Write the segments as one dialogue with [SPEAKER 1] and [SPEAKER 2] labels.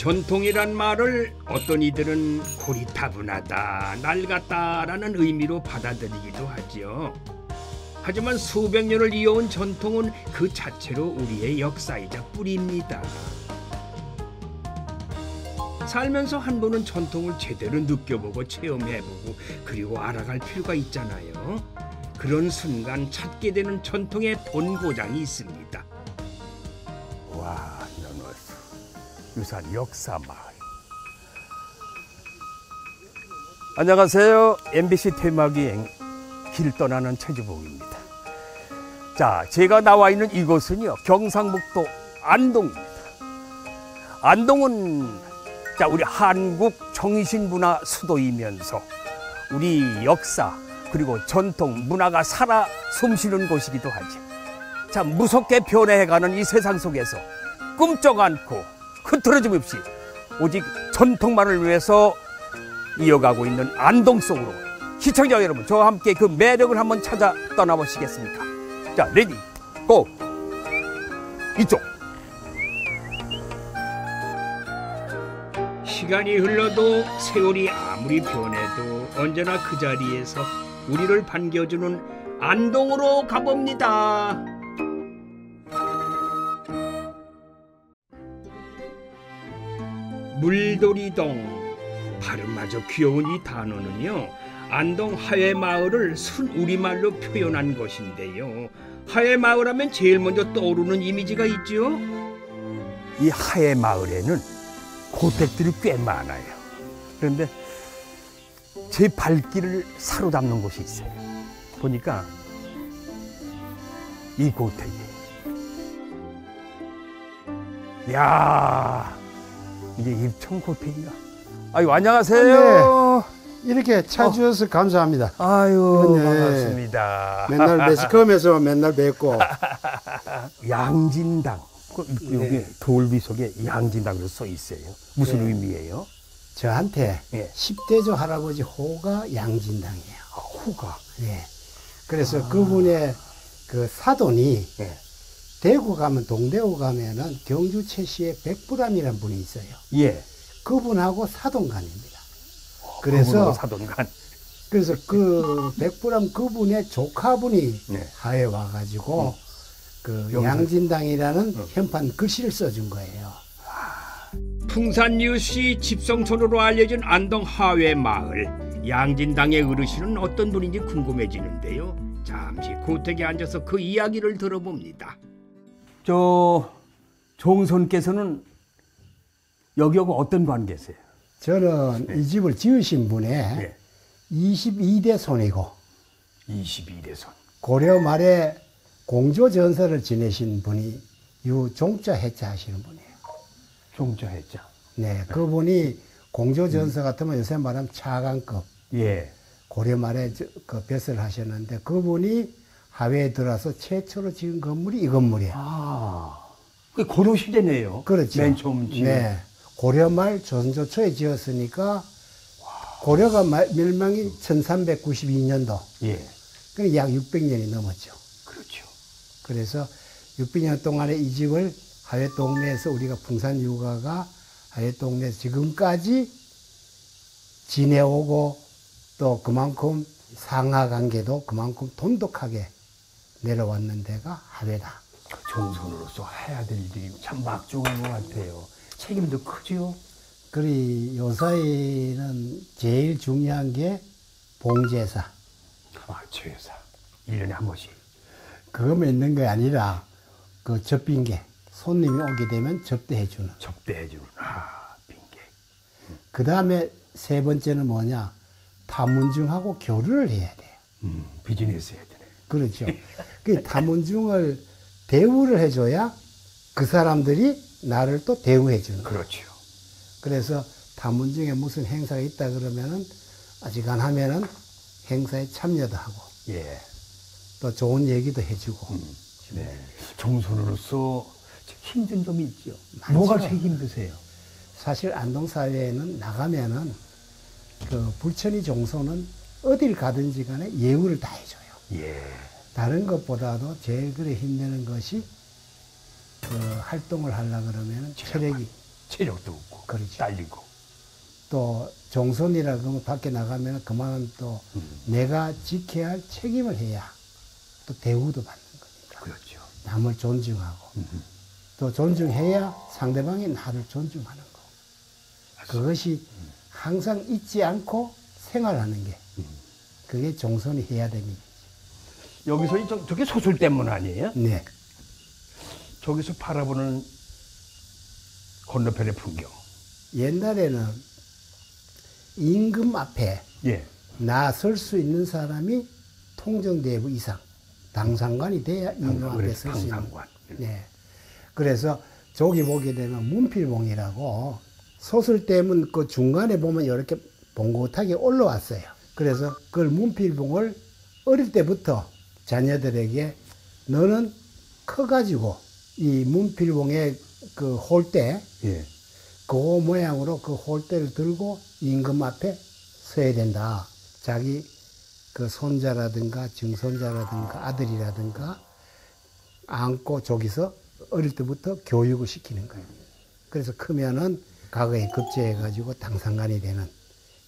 [SPEAKER 1] 전통이란 말을 어떤 이들은 고리타분하다, 낡았다라는 의미로 받아들이기도 하지요. 하지만 수백 년을 이어온 전통은 그 자체로 우리의 역사이자 뿌리입니다. 살면서 한 번은 전통을 제대로 느껴보고 체험해보고 그리고 알아갈 필요가 있잖아요. 그런 순간 찾게 되는 전통의 본고장이 있습니다.
[SPEAKER 2] 유산 역사 마을. 안녕하세요. MBC 테마기행 길 떠나는 최주봉입니다. 자, 제가 나와 있는 이곳은요 경상북도 안동입니다. 안동은 자 우리 한국 정신 문화 수도이면서 우리 역사 그리고 전통 문화가 살아 숨쉬는 곳이기도 하죠. 참 무섭게 변해가는 이 세상 속에서 꿈쩍 않고 흐트러짐 없이 오직 전통만을 위해서 이어가고 있는 안동 속으로 시청자 여러분 저와 함께 그 매력을 한번 찾아 떠나보시겠습니까? 자 ready go 이쪽
[SPEAKER 1] 시간이 흘러도 세월이 아무리 변해도 언제나 그 자리에서 우리를 반겨주는 안동으로 가봅니다. 물돌이동 발음마저 귀여운 이 단어는요 안동 하회마을을 순 우리말로 표현한 것인데요 하회마을 하면 제일 먼저 떠오르는 이미지가 있지요
[SPEAKER 2] 이 하회 마을에는 고택들이 꽤 많아요. 그런데 제 발길을 사로잡는 곳이 있어요. 보니까 이 고택이. 야 이게 입청 고택인가? 아유 안녕하세요.
[SPEAKER 3] 이렇게 찾아주셔서 감사합니다.
[SPEAKER 2] 아유
[SPEAKER 3] 네.
[SPEAKER 2] 반갑습니다.
[SPEAKER 3] 맨날 매스컴에서 맨날 뵙고
[SPEAKER 2] 양진당. 그, 여기 돌비 속에 양진당으로 써 있어요. 무슨
[SPEAKER 3] 네.
[SPEAKER 2] 의미예요?
[SPEAKER 3] 저한테
[SPEAKER 2] 예.
[SPEAKER 3] 10대조 할아버지 호가 양진당이에요.
[SPEAKER 2] 아, 호가.
[SPEAKER 3] 예. 그래서 그분의 그 사돈이
[SPEAKER 2] 예.
[SPEAKER 3] 대구 가면 동대구 가면은 경주 최씨의 백부람이라는 분이 있어요.
[SPEAKER 2] 예.
[SPEAKER 3] 그분하고 사돈간입니다.
[SPEAKER 2] 그분하고
[SPEAKER 3] 그래서
[SPEAKER 2] 사돈간.
[SPEAKER 3] 그래서 그 백부람 그분의 조카분이
[SPEAKER 2] 네.
[SPEAKER 3] 하에 와가지고 그
[SPEAKER 2] 여기서-
[SPEAKER 3] 양진당이라는 현판 글씨를 써준 거예요.
[SPEAKER 1] 풍산유씨 집성촌으로 알려진 안동 하회 마을 양진당의 어르신은 어떤 분인지 궁금해지는데요. 잠시 고택에 앉아서 그 이야기를 들어봅니다.
[SPEAKER 2] 저 종선께서는 여기하고 어떤 관계세요?
[SPEAKER 3] 저는 이 집을 지으신 분의
[SPEAKER 2] 네.
[SPEAKER 3] 22대 손이고
[SPEAKER 2] 22대선.
[SPEAKER 3] 고려 말에 공조 전설을 지내신 분이 유종자 해자 하시는 분이에요.
[SPEAKER 2] 종자했죠.
[SPEAKER 3] 네, 그분이 공조 전설 같으면 요새 말하면 차관급
[SPEAKER 2] 예.
[SPEAKER 3] 고려 말에 저- 그 벼슬 하셨는데 그분이 하회에 들어와서 최초로 지은 건물이 이 건물이에요.
[SPEAKER 2] 아, 그 고려 시대네요.
[SPEAKER 3] 그렇죠.
[SPEAKER 2] 맨 처음 지은.
[SPEAKER 3] 네. 고려 말 조선조 초에 지었으니까 고려가 말- 멸망이 1392년도.
[SPEAKER 2] 예.
[SPEAKER 3] 그러니까 약 600년이 넘었죠.
[SPEAKER 2] 그렇죠.
[SPEAKER 3] 그래서 600년 동안에 이 집을 하회 동네에서 우리가 풍산 육아가 하회 동네에서 지금까지 지내오고 또 그만큼 상하 관계도 그만큼 돈독하게 내려왔는 데가 하회다.
[SPEAKER 2] 종선으로서 해야 될 일이 참 막중한 것 같아요. 책임도 크죠.
[SPEAKER 3] 그리 요사이는 제일 중요한 게 봉제사.
[SPEAKER 2] 아, 최여사. 1년에 한 번씩.
[SPEAKER 3] 그거만 있는 게 아니라 그 접빙계. 손님이 오게 되면 접대해주는.
[SPEAKER 2] 접대해주는. 아, 빈객.
[SPEAKER 3] 그 다음에 세 번째는 뭐냐? 타문중하고 교류를 해야 돼요.
[SPEAKER 2] 음, 비즈니스 해야.
[SPEAKER 3] 그렇죠. 그 타문중을 대우를 해줘야 그 사람들이 나를 또 대우해 주는 거예요.
[SPEAKER 2] 그렇죠.
[SPEAKER 3] 그래서 타문중에 무슨 행사가 있다 그러면은 아직간하면은 행사에 참여도 하고
[SPEAKER 2] 예.
[SPEAKER 3] 또 좋은 얘기도 해주고
[SPEAKER 2] 네. 종선으로서 힘든 점이 있죠.
[SPEAKER 3] 많죠.
[SPEAKER 2] 뭐가 제일 힘드세요?
[SPEAKER 3] 사실 안동 사회에는 나가면은 그 불천이 종소는 어딜 가든지 간에 예우를 다 해줘요.
[SPEAKER 2] 예.
[SPEAKER 3] 다른 것보다도 제일 그래 힘드는 것이 그 활동을 하려 그러면 체력이
[SPEAKER 2] 체력도 없고.
[SPEAKER 3] 그렇죠.
[SPEAKER 2] 딸리고.
[SPEAKER 3] 또 종손이라 그러면 밖에 나가면 그만은 또 내가 지켜야 할 책임을 해야 또 대우도 받는 거니까.
[SPEAKER 2] 그렇죠.
[SPEAKER 3] 남을 존중하고 또 존중해야 상대방이 나를 존중하는 거. 그것이 항상 잊지 않고 생활하는 게 그게 종손이 해야 됩니다.
[SPEAKER 2] 여기서 이 저, 저게 소술 때문 아니에요?
[SPEAKER 3] 네.
[SPEAKER 2] 저기서 바라보는 건너편의 풍경.
[SPEAKER 3] 옛날에는 임금 앞에
[SPEAKER 2] 예.
[SPEAKER 3] 나설 수 있는 사람이 통정대부 이상 당상관이 돼야 임금 앞에 설 수 있는. 네. 그래서 저기 보게 되면 문필봉이라고 소설대문 그 중간에 보면 이렇게 봉긋하게 올라왔어요. 그래서 그걸 문필봉을 어릴 때부터 자녀들에게 너는 커가지고 이 문필봉의 그 홀대
[SPEAKER 2] 예.
[SPEAKER 3] 그 모양으로 그 홀대를 들고 임금 앞에 서야 된다. 자기 그 손자라든가 증손자라든가 아들이라든가 안고 저기서 어릴 때부터 교육을 시키는 거예요. 그래서 크면은 과거에 급제해가지고 당상관이 되는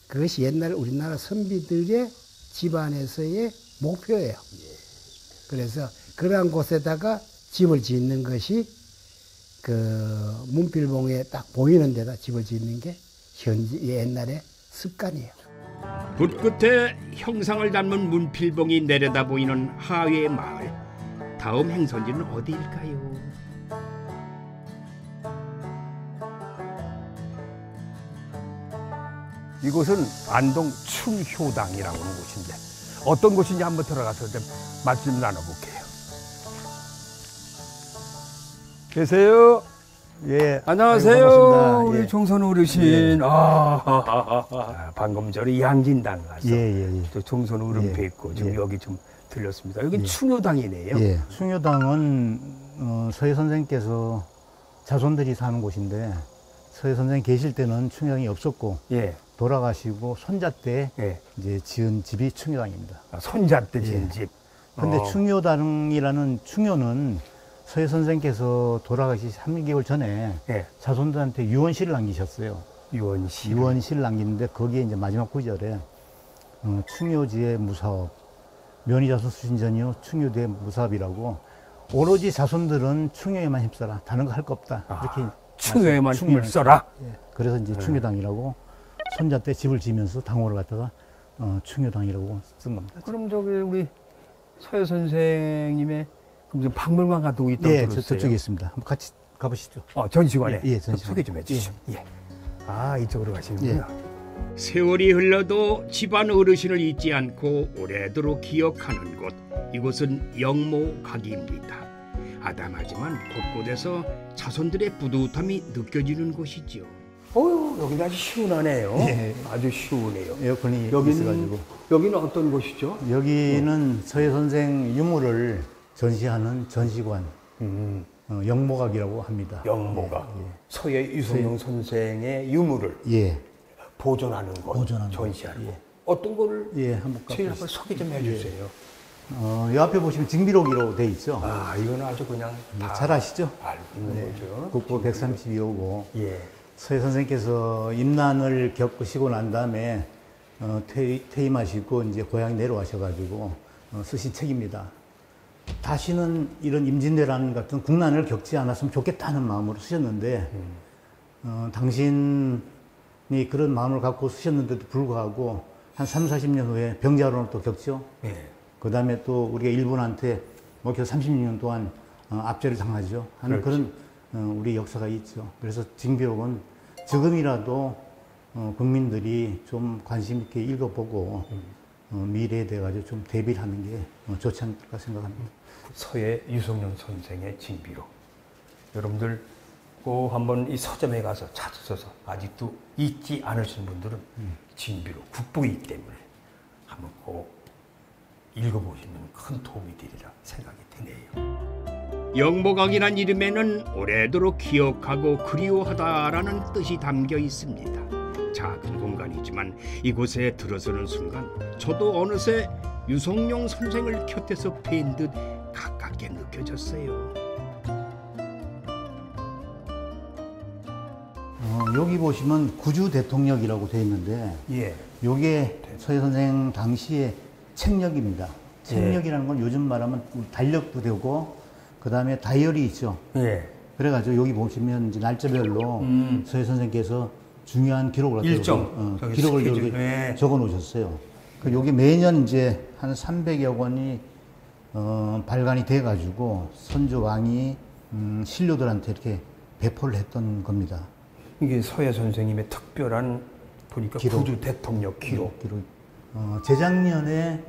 [SPEAKER 3] 그것이 옛날 우리나라 선비들의 집안에서의 목표예요. 그래서 그러한 곳에다가 집을 짓는 것이 그 문필봉에 딱 보이는 데다 집을 짓는 게 현지 옛날의 습관이에요.
[SPEAKER 1] 붓 끝에 형상을 담은 문필봉이 내려다 보이는 하회의 마을. 다음 행선지는 어디일까요?
[SPEAKER 2] 이곳은 안동 충효당이라고 하는 곳인데 어떤 곳인지 한번 들어가서 좀 말씀 나눠볼게요. 계세요?
[SPEAKER 4] 예.
[SPEAKER 2] 안녕하세요.
[SPEAKER 4] 아이고.
[SPEAKER 2] 우리
[SPEAKER 4] 예.
[SPEAKER 2] 종선 어르신. 아, 아, 방금 전에 양진당 가서
[SPEAKER 4] 예, 예, 예.
[SPEAKER 2] 또 종선 어른
[SPEAKER 4] 예.
[SPEAKER 2] 뵙고 지금
[SPEAKER 4] 예.
[SPEAKER 2] 여기 좀 들렸습니다. 여기
[SPEAKER 4] 예.
[SPEAKER 2] 충효당이네요.
[SPEAKER 4] 예. 숭효당은 어, 서해 선생께서 자손들이 사는 곳인데 서해 선생 계실 때는 충효당이 없었고
[SPEAKER 2] 예.
[SPEAKER 4] 돌아가시고 손자 때
[SPEAKER 2] 예.
[SPEAKER 4] 이제 지은 집이 충효당입니다.
[SPEAKER 2] 아, 손자 때 지은
[SPEAKER 4] 예.
[SPEAKER 2] 집.
[SPEAKER 4] 근데
[SPEAKER 2] 어.
[SPEAKER 4] 충효당이라는 충효는 서해 선생께서 돌아가시 3개월 전에
[SPEAKER 2] 예.
[SPEAKER 4] 자손들한테 유언시를 남기셨어요.
[SPEAKER 2] 유원시.
[SPEAKER 4] 유언시를 남기는데 거기에 이제 마지막 구절에 어, 충효지의 무사업, 면의자손 수신전이요 충효대 무사업이라고 오로지 자손들은 충효에만 힘써라. 다른 거 할 거 없다.
[SPEAKER 2] 아,
[SPEAKER 4] 이렇게
[SPEAKER 2] 충효에만 힘을 써라.
[SPEAKER 4] 예. 그래서 이제 충효당이라고 손자 때 집을 지면서 당호를 갖다가 어, 충효당이라고 쓴 겁니다.
[SPEAKER 2] 그럼 저기 우리 서여 선생님의 그럼 지금 박물관 가두고 있다고
[SPEAKER 4] 예, 저,
[SPEAKER 2] 들었어요.
[SPEAKER 4] 저 쪽에 있습니다. 한번 같이 가보시죠.
[SPEAKER 2] 어, 전시관에.
[SPEAKER 4] 예, 예,
[SPEAKER 2] 좀
[SPEAKER 4] 전시관.
[SPEAKER 2] 소개 좀 해주시죠. 예. 아, 이쪽으로 가시는군요.
[SPEAKER 1] 세월이 흘러도 집안 어르신을 잊지 않고 오래도록 기억하는 곳. 이곳은 영모각입니다. 아담하지만 곳곳에서 자손들의 뿌듯함이 느껴지는 곳이지요.
[SPEAKER 2] 어유 여기 아주 시원하네요.
[SPEAKER 4] 예.
[SPEAKER 2] 아주 시원해요.
[SPEAKER 4] 에어컨이
[SPEAKER 2] 여기는
[SPEAKER 4] 있어가지고.
[SPEAKER 2] 여기는 어떤 곳이죠?
[SPEAKER 4] 여기는 서해 선생 유물을 전시하는 전시관,
[SPEAKER 2] 음,
[SPEAKER 4] 어, 영모각이라고 합니다.
[SPEAKER 2] 영모가 서예 유성룡 선생의 유물을
[SPEAKER 4] 예.
[SPEAKER 2] 보존하는 곳,
[SPEAKER 4] 보존하는 곳.
[SPEAKER 2] 전시하는 곳.
[SPEAKER 4] 예.
[SPEAKER 2] 어떤 거를
[SPEAKER 4] 예, 한번.
[SPEAKER 2] 소개 좀 해주세요.
[SPEAKER 4] 어, 이 앞에 보시면 징비록이로 돼 있죠.
[SPEAKER 2] 아, 이거는 아주 그냥
[SPEAKER 4] 다잘 아시죠?
[SPEAKER 2] 알고 있는 거죠.
[SPEAKER 4] 국보 132호고
[SPEAKER 2] 예.
[SPEAKER 4] 서해 선생께서 임난을 겪으시고 난 다음에 어, 퇴, 퇴임하시고 이제 고향에 내려가셔가지고 어, 쓰신 책입니다. 다시는 이런 임진왜란 같은 국난을 겪지 않았으면 좋겠다는 마음으로 쓰셨는데 어, 당신이 그런 마음을 갖고 쓰셨는데도 불구하고 한 3, 40년 후에 병자론을 또 겪죠.
[SPEAKER 2] 예.
[SPEAKER 4] 그 다음에 또 우리가 일본한테 목표 30년 동안 어, 압제를 당하죠. 하는 그런 어, 우리 역사가 있죠. 그래서 징비록은 지금이라도 어, 국민들이 좀 관심 있게 읽어보고 어, 미래에 대해 가지고 좀 대비를 하는 게 어, 좋지 않을까 생각합니다.
[SPEAKER 2] 서예 유성룡 선생의 징비록. 여러분들 꼭 한번 이 서점에 가서 찾으셔서 아직도 잊지 않으신 분들은 징비록 국보이기 때문에 한번 꼭 읽어보시면 큰 도움이 되리라 생각이 드네요.
[SPEAKER 1] 영모각이란 이름에는 오래도록 기억하고 그리워하다라는 뜻이 담겨 있습니다. 작은 공간이지만 이곳에 들어서는 순간 저도 어느새 유성룡 선생을 곁에서 뵌 듯 가깝게 느껴졌어요.
[SPEAKER 4] 어, 여기 보시면 구주 대통령이라고 되어 있는데
[SPEAKER 2] 예.
[SPEAKER 4] 요게 서예 선생 당시의 책력입니다. 책력이라는 건 요즘 말하면 달력도 되고 그 다음에 다이어리 있죠.
[SPEAKER 2] 예.
[SPEAKER 4] 그래가지고 여기 보시면 이제 날짜별로 서예 선생께서 중요한 기록을
[SPEAKER 2] 음. 일정.
[SPEAKER 4] 어,
[SPEAKER 2] 저기
[SPEAKER 4] 기록을
[SPEAKER 2] 스케줄.
[SPEAKER 4] 여기
[SPEAKER 2] 네.
[SPEAKER 4] 적어 놓으셨어요. 그 여기 매년 이제 한 300여 권이 어, 발간이 돼가지고 선조 왕이 음, 신료들한테 이렇게 배포를 했던 겁니다.
[SPEAKER 2] 이게 서예 선생님의 특별한 보니까
[SPEAKER 4] 기록.
[SPEAKER 2] 구주 대통령 기록.
[SPEAKER 4] 기록. 어, 재작년에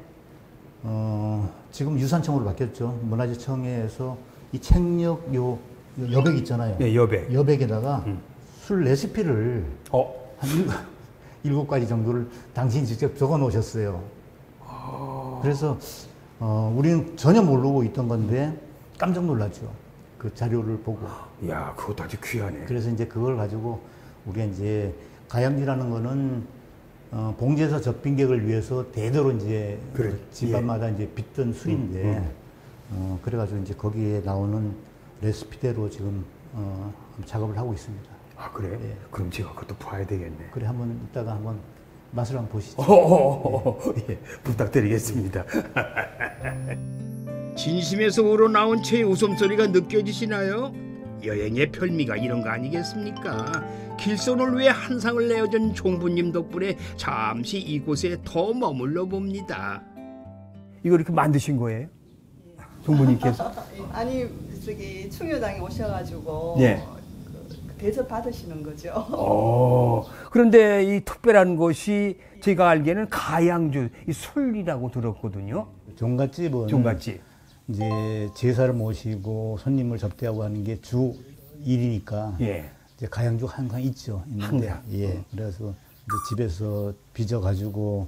[SPEAKER 4] 어, 지금 유산청으로 바뀌었죠. 문화재청에서 이 책력 요, 요 여백 있잖아요.
[SPEAKER 2] 예, 여백. 음.
[SPEAKER 4] 여백에다가 술 레시피를
[SPEAKER 2] 어.
[SPEAKER 4] 한 일곱, 가지 정도를 당신이 직접 적어 놓으셨어요. 그래서 어, 우리는 전혀 모르고 있던 건데 깜짝 놀랐죠. 그 자료를 보고.
[SPEAKER 2] 야, 그것도 아주 귀하네.
[SPEAKER 4] 그래서 이제 그걸 가지고 우리가 이제 가양지라는 거는 어, 봉제사 접빈객을 위해서 대대로 이제
[SPEAKER 2] 그래,
[SPEAKER 4] 그 집안마다 이제 빚던 술인데 어, 그래가지고 이제 거기에 나오는 레시피대로 지금 어, 작업을 하고 있습니다.
[SPEAKER 2] 아, 그래?
[SPEAKER 4] 예.
[SPEAKER 2] 그럼 제가 그것도 봐야 되겠네.
[SPEAKER 4] 그래 한번 이따가 한번 맛을 한번 보시죠.
[SPEAKER 2] 어, 예, 부탁드리겠습니다.
[SPEAKER 1] 진심에서 우러나온 제 웃음소리가 느껴지시나요? 여행의 별미가 이런 거 아니겠습니까? 길손을 위해 한상을 내어준 종부님 덕분에 잠시 이곳에 더 머물러 봅니다.
[SPEAKER 2] 이거 이렇게 만드신 거예요? 종부님께서?
[SPEAKER 5] 아니 저기 충효당에 오셔가지고
[SPEAKER 2] 네.
[SPEAKER 5] 그, 그 대접 받으시는 거죠.
[SPEAKER 2] 어, 그런데 이 특별한 것이 제가 알기에는 가양주, 이 술이라고 들었거든요.
[SPEAKER 4] 종갓집은
[SPEAKER 2] 종갓집.
[SPEAKER 4] 이제 제사를 모시고 손님을 접대하고 하는 게 주 일이니까
[SPEAKER 2] 예.
[SPEAKER 4] 이제 가양주 항상 있죠. 있는데
[SPEAKER 2] 항상.
[SPEAKER 4] 예. 그래서 이제 집에서 빚어 가지고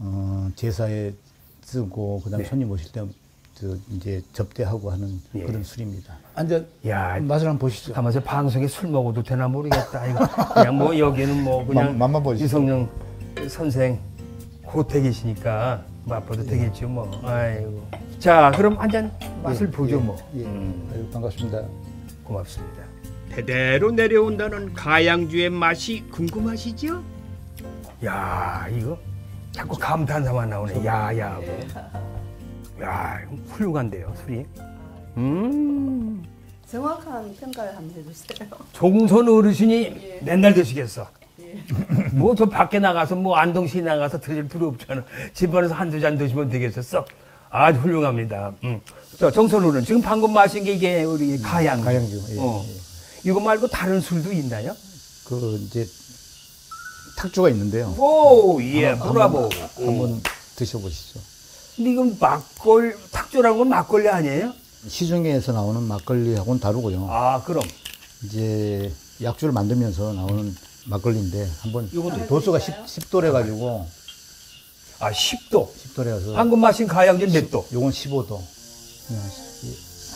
[SPEAKER 4] 어, 제사에 쓰고 그다음 에
[SPEAKER 2] 네.
[SPEAKER 4] 손님 오실 때저 이제 접대하고 하는
[SPEAKER 2] 예.
[SPEAKER 4] 그런 술입니다. 앉아
[SPEAKER 2] 야,
[SPEAKER 4] 맛을 한번 보시죠.
[SPEAKER 2] 가만서 방송에 술 먹어도 되나 모르겠다. 이거 그냥 뭐 여기는 뭐 그냥
[SPEAKER 4] 보여주세요.
[SPEAKER 2] 이성령 선생 고택이시니까 맛봐도 되겠죠 뭐. 아이고. 자, 그럼 한 잔 맛을
[SPEAKER 4] 예,
[SPEAKER 2] 보죠
[SPEAKER 4] 예,
[SPEAKER 2] 뭐.
[SPEAKER 4] 예.
[SPEAKER 2] 음,
[SPEAKER 4] 아유, 반갑습니다.
[SPEAKER 2] 고맙습니다.
[SPEAKER 1] 대대로 내려온다는 가양주의 맛이 궁금하시죠?
[SPEAKER 2] 야, 이거 자꾸 감탄사만 나오네. 야야. 뭐. 야, 이거 훌륭한데요, 술이. 음.
[SPEAKER 5] 정확한 평가를 한번 해주세요.
[SPEAKER 2] 종선 어르신이
[SPEAKER 5] 예.
[SPEAKER 2] 맨날 드시겠어.
[SPEAKER 5] 예.
[SPEAKER 2] 뭐저 밖에 나가서 뭐 안동시 나가서 드실 필요 없잖아. 집안에서 한두 잔 드시면 되겠었어. 아주 훌륭합니다. 음. 자, 정선 어른 지금 방금 마신 게 이게 우리 가양.
[SPEAKER 4] 가양주, 예,
[SPEAKER 2] 어.
[SPEAKER 4] 예.
[SPEAKER 2] 이거 말고 다른 술도 있나요?
[SPEAKER 4] 그 이제 탁주가 있는데요.
[SPEAKER 2] 오, 예,
[SPEAKER 4] 한번-
[SPEAKER 2] 브라보.
[SPEAKER 4] 한번 드셔보시죠.
[SPEAKER 2] 근데 이건 막걸 탁조라는 건 막걸리 아니에요?
[SPEAKER 4] 시중에서 나오는 막걸리하고는 다르고요.
[SPEAKER 2] 아, 그럼.
[SPEAKER 4] 이제 약주를 만들면서 나오는 막걸리인데 한번 도수가 10, 10도래 가지고
[SPEAKER 2] 아, 10도.
[SPEAKER 4] 10도래가서
[SPEAKER 2] 방금 마신 가양진 몇 도?
[SPEAKER 4] 요건 15도.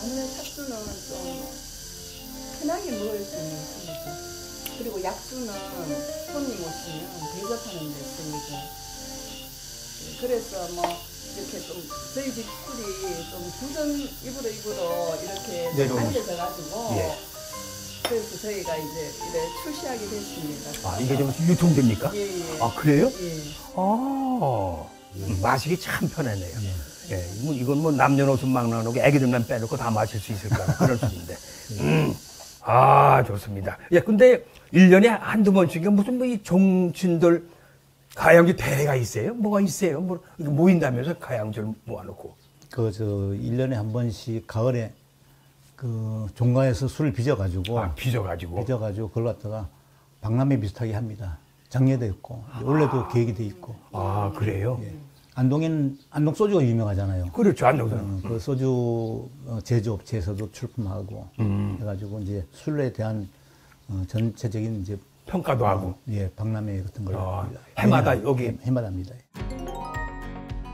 [SPEAKER 5] 아무래도 탁주는 좀 편하게 먹을 수 있는 술이죠. 그리고 약주는 손님 오시면 대접하는 데. 예, 그래서 뭐 이렇게 좀 저희 집 술이 좀 주전 입으로 입으로 이렇게
[SPEAKER 2] 내려오는
[SPEAKER 5] 알려져 가지고
[SPEAKER 2] 예.
[SPEAKER 5] 그래서 저희가 이제 이래 출시하게 됐습니다.
[SPEAKER 2] 아, 이게 좀 유통됩니까?
[SPEAKER 5] 예, 예.
[SPEAKER 2] 아, 그래요?
[SPEAKER 5] 예.
[SPEAKER 2] 아, 음, 마시기 참 편하네요. 예, 뭐 이건 뭐 남녀노소 막나놓고 애기들만 빼놓고 다 마실 수 있을 거라 그런 술인데. 음, 아, 좋습니다. 예, 근데 일년에 한두 번씩 무슨 뭐 이 종친들 가양주 대회가 있어요? 뭐가 있어요? 뭐 모인다면서 가양주를 모아놓고.
[SPEAKER 4] 그저 1년에 한 번씩 가을에 그 종가에서 술을 빚어 가지고
[SPEAKER 2] 아, 빚어가지고.
[SPEAKER 4] 빚어 가지고 그걸 갖다가 박람회 비슷하게 합니다. 작년도 있고 올해도 계획이 돼 있고.
[SPEAKER 2] 아, 그래요?
[SPEAKER 4] 예. 안동에는 안동 소주가 유명하잖아요.
[SPEAKER 2] 그렇죠, 안동사.
[SPEAKER 4] 어, 그 소주 어, 제조업체에서도 출품하고
[SPEAKER 2] 음.
[SPEAKER 4] 해가지고 이제 술에 대한 어, 전체적인 이제
[SPEAKER 2] 평가도 하고.
[SPEAKER 4] 어, 예 박람회 같은 걸
[SPEAKER 2] 아, 해마다 여기-
[SPEAKER 4] 해- 해마다 합니다.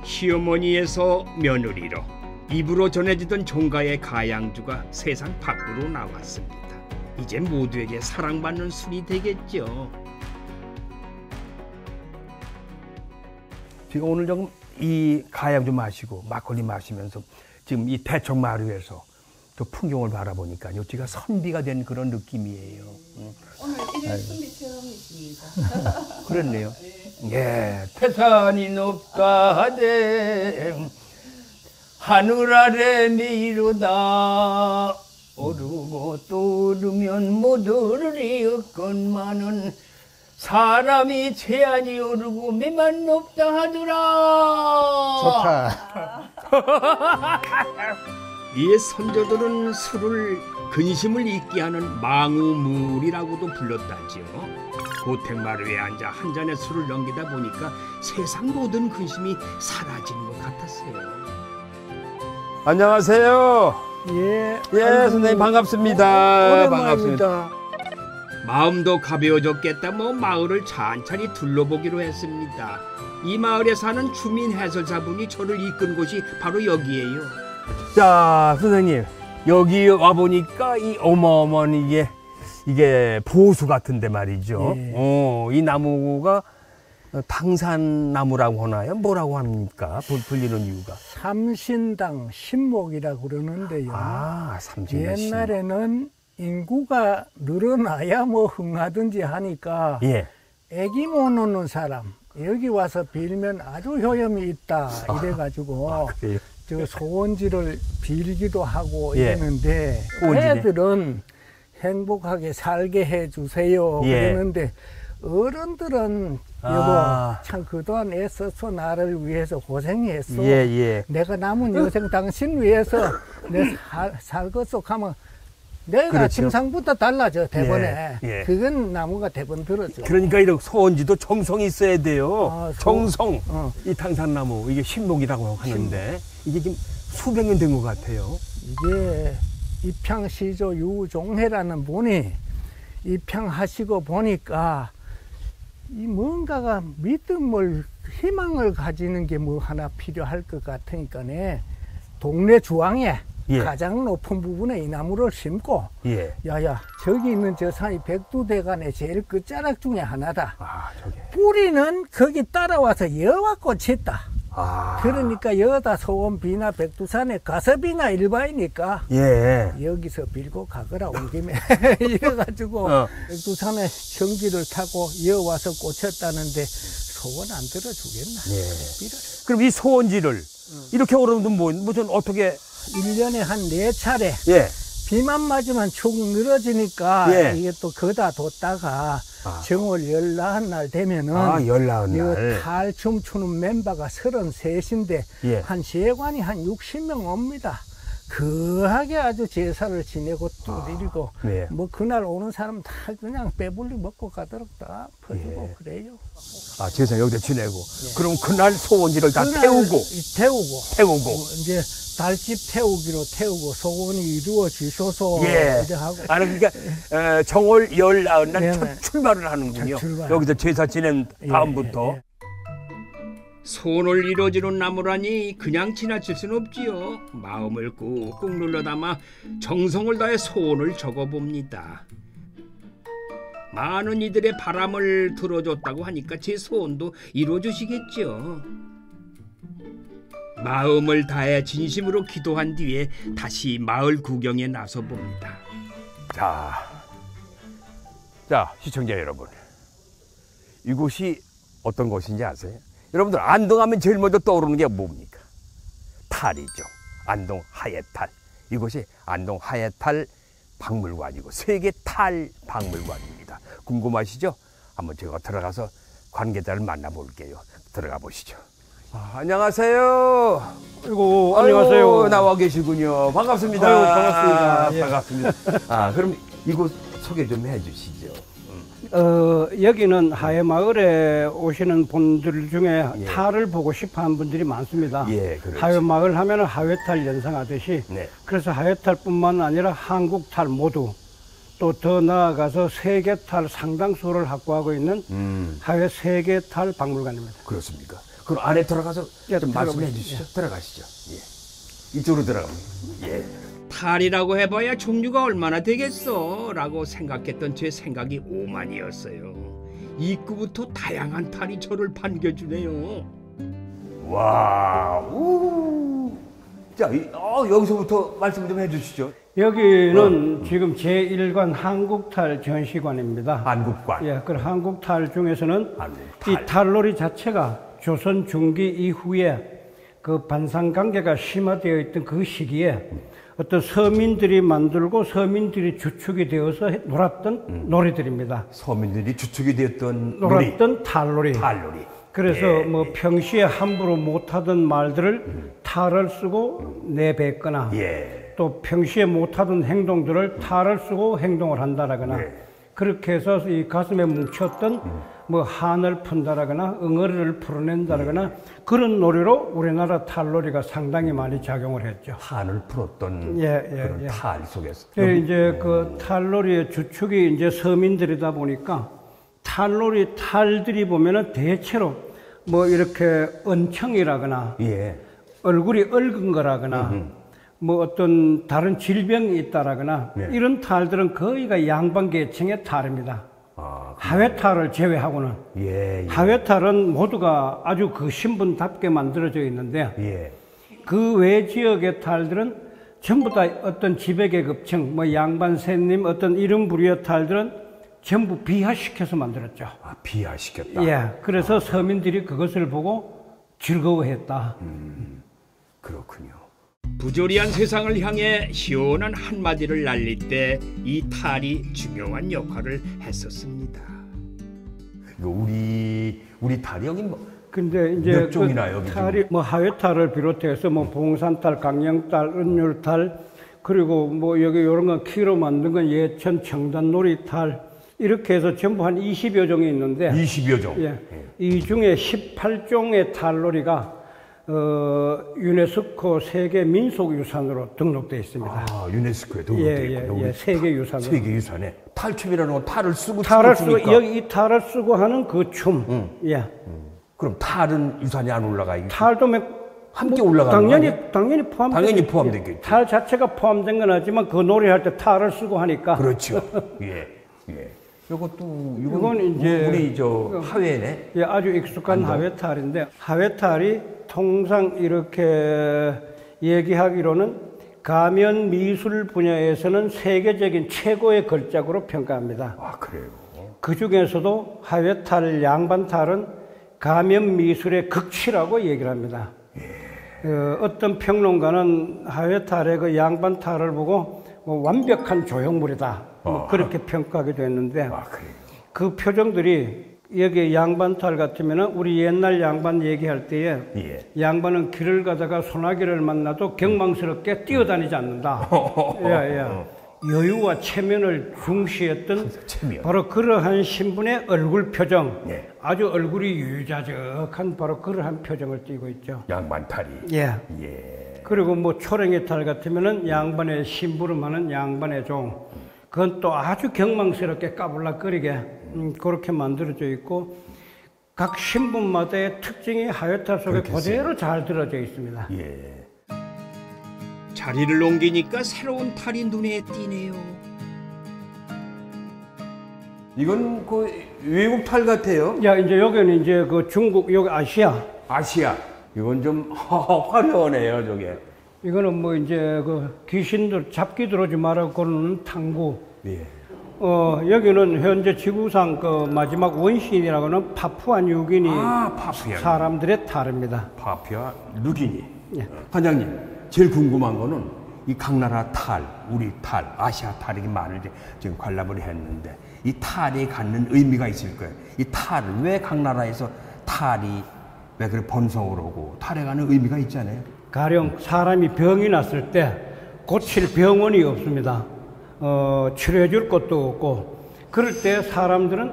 [SPEAKER 1] 시어머니에서 며느리로 입으로 전해지던 종가의 가양주가 세상 밖으로 나왔습니다. 이제 모두에게 사랑받는 술이 되겠죠.
[SPEAKER 2] 제가 오늘 좀이 가양 좀 마시고 막걸리 마시면서 지금 이 대청 마루에서 저 풍경을 바라보니까 여기가 선비가 된 그런 느낌이에요. 음,
[SPEAKER 5] 오늘 일일 준비처럼이십니다.
[SPEAKER 2] 그렇네요. 예, 태산이 높다 하되 하늘 아래 미루다 오르고 또 오르면 못 오르리었건만은 사람이 제한이 오르고 매만 높다 하더라.
[SPEAKER 3] 좋다.
[SPEAKER 1] 이에 선조들은 술을 근심을 잊게 하는 망우물이라고도 불렀다지요. 고택마루에 앉아 한 잔의 술을 넘기다 보니까 세상 모든 근심이 사라지는 것 같았어요.
[SPEAKER 2] 안녕하세요.
[SPEAKER 3] 예.
[SPEAKER 2] 예, 선생님 반갑습니다.
[SPEAKER 3] 오랜만입니다.
[SPEAKER 1] 마음도 가벼워졌겠다 뭐 마을을 찬찬히 둘러보기로 했습니다. 이 마을에 사는 주민 해설사분이 저를 이끈 곳이 바로 여기예요.
[SPEAKER 2] 자, 선생님. 여기 와 보니까 이 어마어마한 이게 이게 보수 같은데 말이죠.
[SPEAKER 3] 예.
[SPEAKER 2] 어, 이 나무가 당산나무라고 하나요? 뭐라고 합니까? 불- 불리는 이유가.
[SPEAKER 6] 삼신당 신목이라고 그러는데요.
[SPEAKER 2] 아,
[SPEAKER 6] 옛날에는 인구가 늘어나야 뭐 흥하든지 하니까
[SPEAKER 2] 예.
[SPEAKER 6] 애기 못 놓는 사람 여기 와서 빌면 아주 효험이 있다 이래 가지고
[SPEAKER 2] 그래요?
[SPEAKER 6] 저 소원지를 빌기도 하고
[SPEAKER 2] 예.
[SPEAKER 6] 이러는데. 애들은 행복하게 살게 해 주세요
[SPEAKER 2] 예.
[SPEAKER 6] 그러는데 어른들은
[SPEAKER 2] 아.
[SPEAKER 6] 여보 참 그동안 애써서 나를 위해서 고생했어
[SPEAKER 2] 예, 예.
[SPEAKER 6] 내가 남은 여생 당신 위해서 내 살, 살겠어 하면 내가
[SPEAKER 2] 그렇죠.
[SPEAKER 6] 침상부터 달라져 대본에
[SPEAKER 2] 예, 예.
[SPEAKER 6] 그건 나무가 대본 들어줘
[SPEAKER 2] 그러니까 이런 소원지도 정성이 있어야 돼요.
[SPEAKER 6] 아, 소-
[SPEAKER 2] 정성.
[SPEAKER 6] 어.
[SPEAKER 2] 이 당산나무 이게 신목이라고 하는데 이게 지금 수백 년 된 것 같아요.
[SPEAKER 6] 이게 입향시조 유종해라는 분이 입향하시고 보니까 이 뭔가가 믿음을 희망을 가지는 게 뭐 하나 필요할 것 같으니까네 동네 주황에
[SPEAKER 2] 예.
[SPEAKER 6] 가장 높은 부분에 이 나무를 심고
[SPEAKER 2] 예.
[SPEAKER 6] 야야 저기 있는 저 산이 백두대간의 제일 끝자락 중에 하나다
[SPEAKER 2] 아.
[SPEAKER 6] 뿌리는 거기 따라와서 여와꽃이 있다
[SPEAKER 2] 아.
[SPEAKER 6] 그러니까 여다 소원 비나 백두산에 가서 비나 일바이니까
[SPEAKER 2] 예.
[SPEAKER 6] 여기서 빌고 가거라 온 김에 이래가지고
[SPEAKER 2] 어.
[SPEAKER 6] 백두산에 전기를 타고 여와서 꽂혔다는데 소원 안 들어주겠나
[SPEAKER 2] 예.
[SPEAKER 6] 빌어라.
[SPEAKER 2] 그럼 이 소원지를 이렇게 오르면 뭐, 무슨 어떻게,
[SPEAKER 6] 일년에 한 네 차례
[SPEAKER 2] 예.
[SPEAKER 6] 비만 맞으면 축 늘어지니까
[SPEAKER 2] 예.
[SPEAKER 6] 이게 또 거다 뒀다가
[SPEAKER 2] 아.
[SPEAKER 6] 정월 열나한 날 되면은
[SPEAKER 2] 아,
[SPEAKER 6] 이거
[SPEAKER 2] 날.
[SPEAKER 6] 탈춤 추는 멤버가 서른셋인데
[SPEAKER 2] 예.
[SPEAKER 6] 한 세관이 한 60명 옵니다. 거하게 아주 제사를 지내고 또 드리고
[SPEAKER 2] 네.
[SPEAKER 6] 뭐 그날 오는 사람 다 그냥 배불리 먹고 가도록 다 퍼주고
[SPEAKER 2] 예.
[SPEAKER 6] 그래요.
[SPEAKER 2] 아, 제사 여기다 지내고. 그럼 그날 소원지를 다
[SPEAKER 6] 그날
[SPEAKER 2] 태우고,
[SPEAKER 6] 태우고
[SPEAKER 2] 태우고.
[SPEAKER 6] 어, 이제 달집 태우기로 태우고 소원이 이루어지소서
[SPEAKER 2] 예.
[SPEAKER 6] 이래 하고
[SPEAKER 2] 아, 그러니까, 어, 정월 열나은 날
[SPEAKER 6] 네네.
[SPEAKER 2] 첫 출발을 하는군요.
[SPEAKER 6] 첫 출발.
[SPEAKER 2] 여기서 제사 지낸
[SPEAKER 6] 예,
[SPEAKER 2] 다음부터.
[SPEAKER 1] 손을 이뤄주는 나무라니 그냥 지나칠 순 없지요. 마음을 꾹꾹 눌러 담아 정성을 다해 소원을 적어봅니다. 많은 이들의 바람을 들어줬다고 하니까 제 소원도 이루어주시겠죠. 마음을 다해 진심으로 기도한 뒤에 다시 마을 구경에 나서 봅니다.
[SPEAKER 2] 자, 자 시청자 여러분, 이곳이 어떤 곳인지 아세요? 여러분들 안동하면 제일 먼저 떠오르는 게 뭡니까? 탈이죠. 안동 하예탈. 이곳이 안동 하예탈 박물관이고 세계 탈 박물관입니다. 궁금하시죠? 한번 제가 들어가서 관계자를 만나볼게요. 들어가 보시죠. 아, 안녕하세요.
[SPEAKER 7] 아이고,
[SPEAKER 2] 아이고,
[SPEAKER 7] 안녕하세요.
[SPEAKER 2] 나와 계시군요. 반갑습니다.
[SPEAKER 7] 아유, 반갑습니다. 예.
[SPEAKER 2] 반갑습니다. 아, 그럼 이곳 소개 좀 해주시죠.
[SPEAKER 7] 어, 여기는 하회마을에 오시는 분들 중에
[SPEAKER 2] 예.
[SPEAKER 7] 탈을 보고 싶어 하는 분들이 많습니다.
[SPEAKER 2] 예.
[SPEAKER 7] 하회마을 하면 하회탈 연상하듯이
[SPEAKER 2] 네.
[SPEAKER 7] 그래서 하회탈뿐만 아니라 한국탈 모두 또 더 나아가서 세계탈 상당수를 확보하고 있는
[SPEAKER 2] 음,
[SPEAKER 7] 하회 세계탈 박물관입니다.
[SPEAKER 2] 그렇습니까? 그럼 안에 들어가서
[SPEAKER 7] 예,
[SPEAKER 2] 좀 말씀해. 주시죠. 들어가시죠. 예. 이쪽으로 들어갑니다. 예.
[SPEAKER 1] 탈이라고 해봐야 종류가 얼마나 되겠어 라고 생각했던 제 생각이 오만이었어요. 입구부터 다양한 탈이 저를 반겨주네요.
[SPEAKER 2] 와, 우. 자, 이- 어, 여기서부터 말씀 좀 해주시죠.
[SPEAKER 7] 여기는 지금 제1관 한국탈 전시관입니다.
[SPEAKER 2] 한국관.
[SPEAKER 7] 예, 그 한국탈 중에서는
[SPEAKER 2] 한국탈.
[SPEAKER 7] 이 탈놀이 자체가 조선 중기 이후에 그 반상 관계가 심화되어 있던 그 시기에 어떤 서민들이 만들고 서민들이 주축이 되어서 해- 놀았던 놀이들입니다.
[SPEAKER 2] 서민들이 주축이 되었던 놀이.
[SPEAKER 7] 놀았던 탈놀이.
[SPEAKER 2] 탈놀이.
[SPEAKER 7] 그래서
[SPEAKER 2] 예,
[SPEAKER 7] 뭐 평시에 함부로 못하던 말들을 탈을 쓰고 내뱉거나
[SPEAKER 2] 예.
[SPEAKER 7] 또 평시에 못하던 행동들을 탈을 쓰고 행동을 한다라거나
[SPEAKER 2] 네.
[SPEAKER 7] 그렇게 해서 이 가슴에 뭉쳤던 뭐 한을 푼다라거나 응어리를 풀어낸다라거나 그런 놀이로 우리나라 탈놀이가 상당히 많이 작용을 했죠.
[SPEAKER 2] 한을 풀었던
[SPEAKER 7] 예, 예,
[SPEAKER 2] 그런
[SPEAKER 7] 예.
[SPEAKER 2] 탈 속에서.
[SPEAKER 7] 예, 이제 그 탈놀이의 주축이 이제 서민들이다 보니까 탈놀이 탈들이 보면은 대체로 뭐 이렇게 은청이라거나
[SPEAKER 2] 예.
[SPEAKER 7] 얼굴이 얽은 거라거나 뭐 어떤 다른 질병이 있다라거나
[SPEAKER 2] 네.
[SPEAKER 7] 이런 탈들은 거의가 양반 계층의 탈입니다.
[SPEAKER 2] 아,
[SPEAKER 7] 하회 탈을 제외하고는
[SPEAKER 2] 예. 예.
[SPEAKER 7] 하회 탈은 모두가 아주 그 신분답게 만들어져 있는데
[SPEAKER 2] 예.
[SPEAKER 7] 그외 지역의 탈들은 전부 다 어떤 지배계급층, 뭐 양반 셋님 어떤 이름 부류의 탈들은 전부 비하시켜서 만들었죠.
[SPEAKER 2] 아, 비하시켰다.
[SPEAKER 7] 예, 그래서 서민들이 그것을 보고 즐거워했다.
[SPEAKER 2] 그렇군요.
[SPEAKER 1] 부조리한 세상을 향해 시원한 한마디를 날릴 때 이 탈이 중요한 역할을 했었습니다.
[SPEAKER 2] 이거 우리 우리 탈이 여기 뭐
[SPEAKER 7] 근데 이제
[SPEAKER 2] 몇 종이나 여기
[SPEAKER 7] 탈이 뭐 하회탈을 비롯해서 뭐 봉산탈, 강령탈, 은율탈 그리고 뭐 여기 이런 건 키로 만든 건 예천 청단 놀이탈 이렇게 해서 전부 한 20여 종이 있는데
[SPEAKER 2] 20여 종.
[SPEAKER 7] 예. 이 중에 18종의 탈놀이가 어, 유네스코 세계 민속유산으로 등록되어 있습니다.
[SPEAKER 2] 아, 유네스코에
[SPEAKER 7] 예,
[SPEAKER 2] 등록돼
[SPEAKER 7] 예,
[SPEAKER 2] 있고
[SPEAKER 7] 예.
[SPEAKER 2] 세계유산에 탈춤이라는 건 탈을 쓰고
[SPEAKER 7] 탈을
[SPEAKER 2] 춤을
[SPEAKER 7] 쓰고. 여기 이 탈을 쓰고 하는 그 춤, 예,
[SPEAKER 2] 그럼 탈은 유산이 안 올라가 이게
[SPEAKER 7] 탈도 몇
[SPEAKER 2] 함께 올라가는
[SPEAKER 7] 당연히
[SPEAKER 2] 거?
[SPEAKER 7] 당연히 포함
[SPEAKER 2] 당연히 포함되겠죠.
[SPEAKER 7] 탈 자체가 포함된 건 하지만 그 놀이할 때 탈을 쓰고 하니까
[SPEAKER 2] 그렇죠. 예. 예. 이것도 이건,
[SPEAKER 7] 이건 이제
[SPEAKER 2] 우리 저 하회네.
[SPEAKER 7] 예, 아주 익숙한 하회 탈인데 하회 탈이 통상 이렇게 얘기하기로는 가면 미술 분야에서는 세계적인 최고의 걸작으로 평가합니다.
[SPEAKER 2] 아, 그래요.
[SPEAKER 7] 그 중에서도 하회탈, 양반탈은 가면 미술의 극치라고 얘기를 합니다. 어, 어떤 평론가는 하회탈의 그 양반탈을 보고 뭐 완벽한 조형물이다. 뭐 그렇게 평가하기도 했는데
[SPEAKER 2] 아.
[SPEAKER 7] 그 표정들이 여기 양반탈 같으면 우리 옛날 양반 얘기할 때에
[SPEAKER 2] 예.
[SPEAKER 7] 양반은 길을 가다가 소나기를 만나도 경망스럽게 뛰어다니지 않는다. 예, 예. 여유와 체면을 중시했던
[SPEAKER 2] 체면.
[SPEAKER 7] 바로 그러한 신분의 얼굴 표정,
[SPEAKER 2] 예.
[SPEAKER 7] 아주 얼굴이 유자적한 바로 그러한 표정을 띠고 있죠.
[SPEAKER 2] 양반 탈이.
[SPEAKER 7] 예.
[SPEAKER 2] 예.
[SPEAKER 7] 그리고 뭐 초랭이 탈 같으면은 양반의 심부름하는 양반의 종. 그건 또 아주 경망스럽게 까불락거리게 음, 그렇게 만들어져 있고 각 신분마다의 특징이 하회탈 속에 그대로 잘 들어져 있습니다.
[SPEAKER 2] 예.
[SPEAKER 1] 자리를 옮기니까 새로운 탈이 눈에 띄네요.
[SPEAKER 2] 이건 그 외국 탈 같아요.
[SPEAKER 7] 야 이제 여기는 이제 그 중국 여기 아시아
[SPEAKER 2] 아시아. 이건 좀 화려하네요, 저게.
[SPEAKER 7] 이거는 뭐 이제 그 귀신들 잡기 들어오지 말라고 그러는 탕구.
[SPEAKER 2] 예.
[SPEAKER 7] 어 여기는 현재 지구상 그 마지막 원시인이라고는 파푸아 뉴기니
[SPEAKER 2] 아, 파푸아.
[SPEAKER 7] 사람들의 탈입니다.
[SPEAKER 2] 파피아 누기니.
[SPEAKER 7] 예.
[SPEAKER 2] 관장님, 제일 궁금한 거는 이 각 나라 탈, 우리 탈, 아시아 탈 이게 때 지금 관람을 했는데 이 탈이 갖는 의미가 있을 거예요. 이 탈, 왜 각 나라에서 탈이 왜 그래 번성을 오고 탈에 가는 의미가 있잖아요.
[SPEAKER 7] 가령 사람이 병이 났을 때 고칠 병원이 없습니다. 어, 치료해 줄 것도 없고 그럴 때 사람들은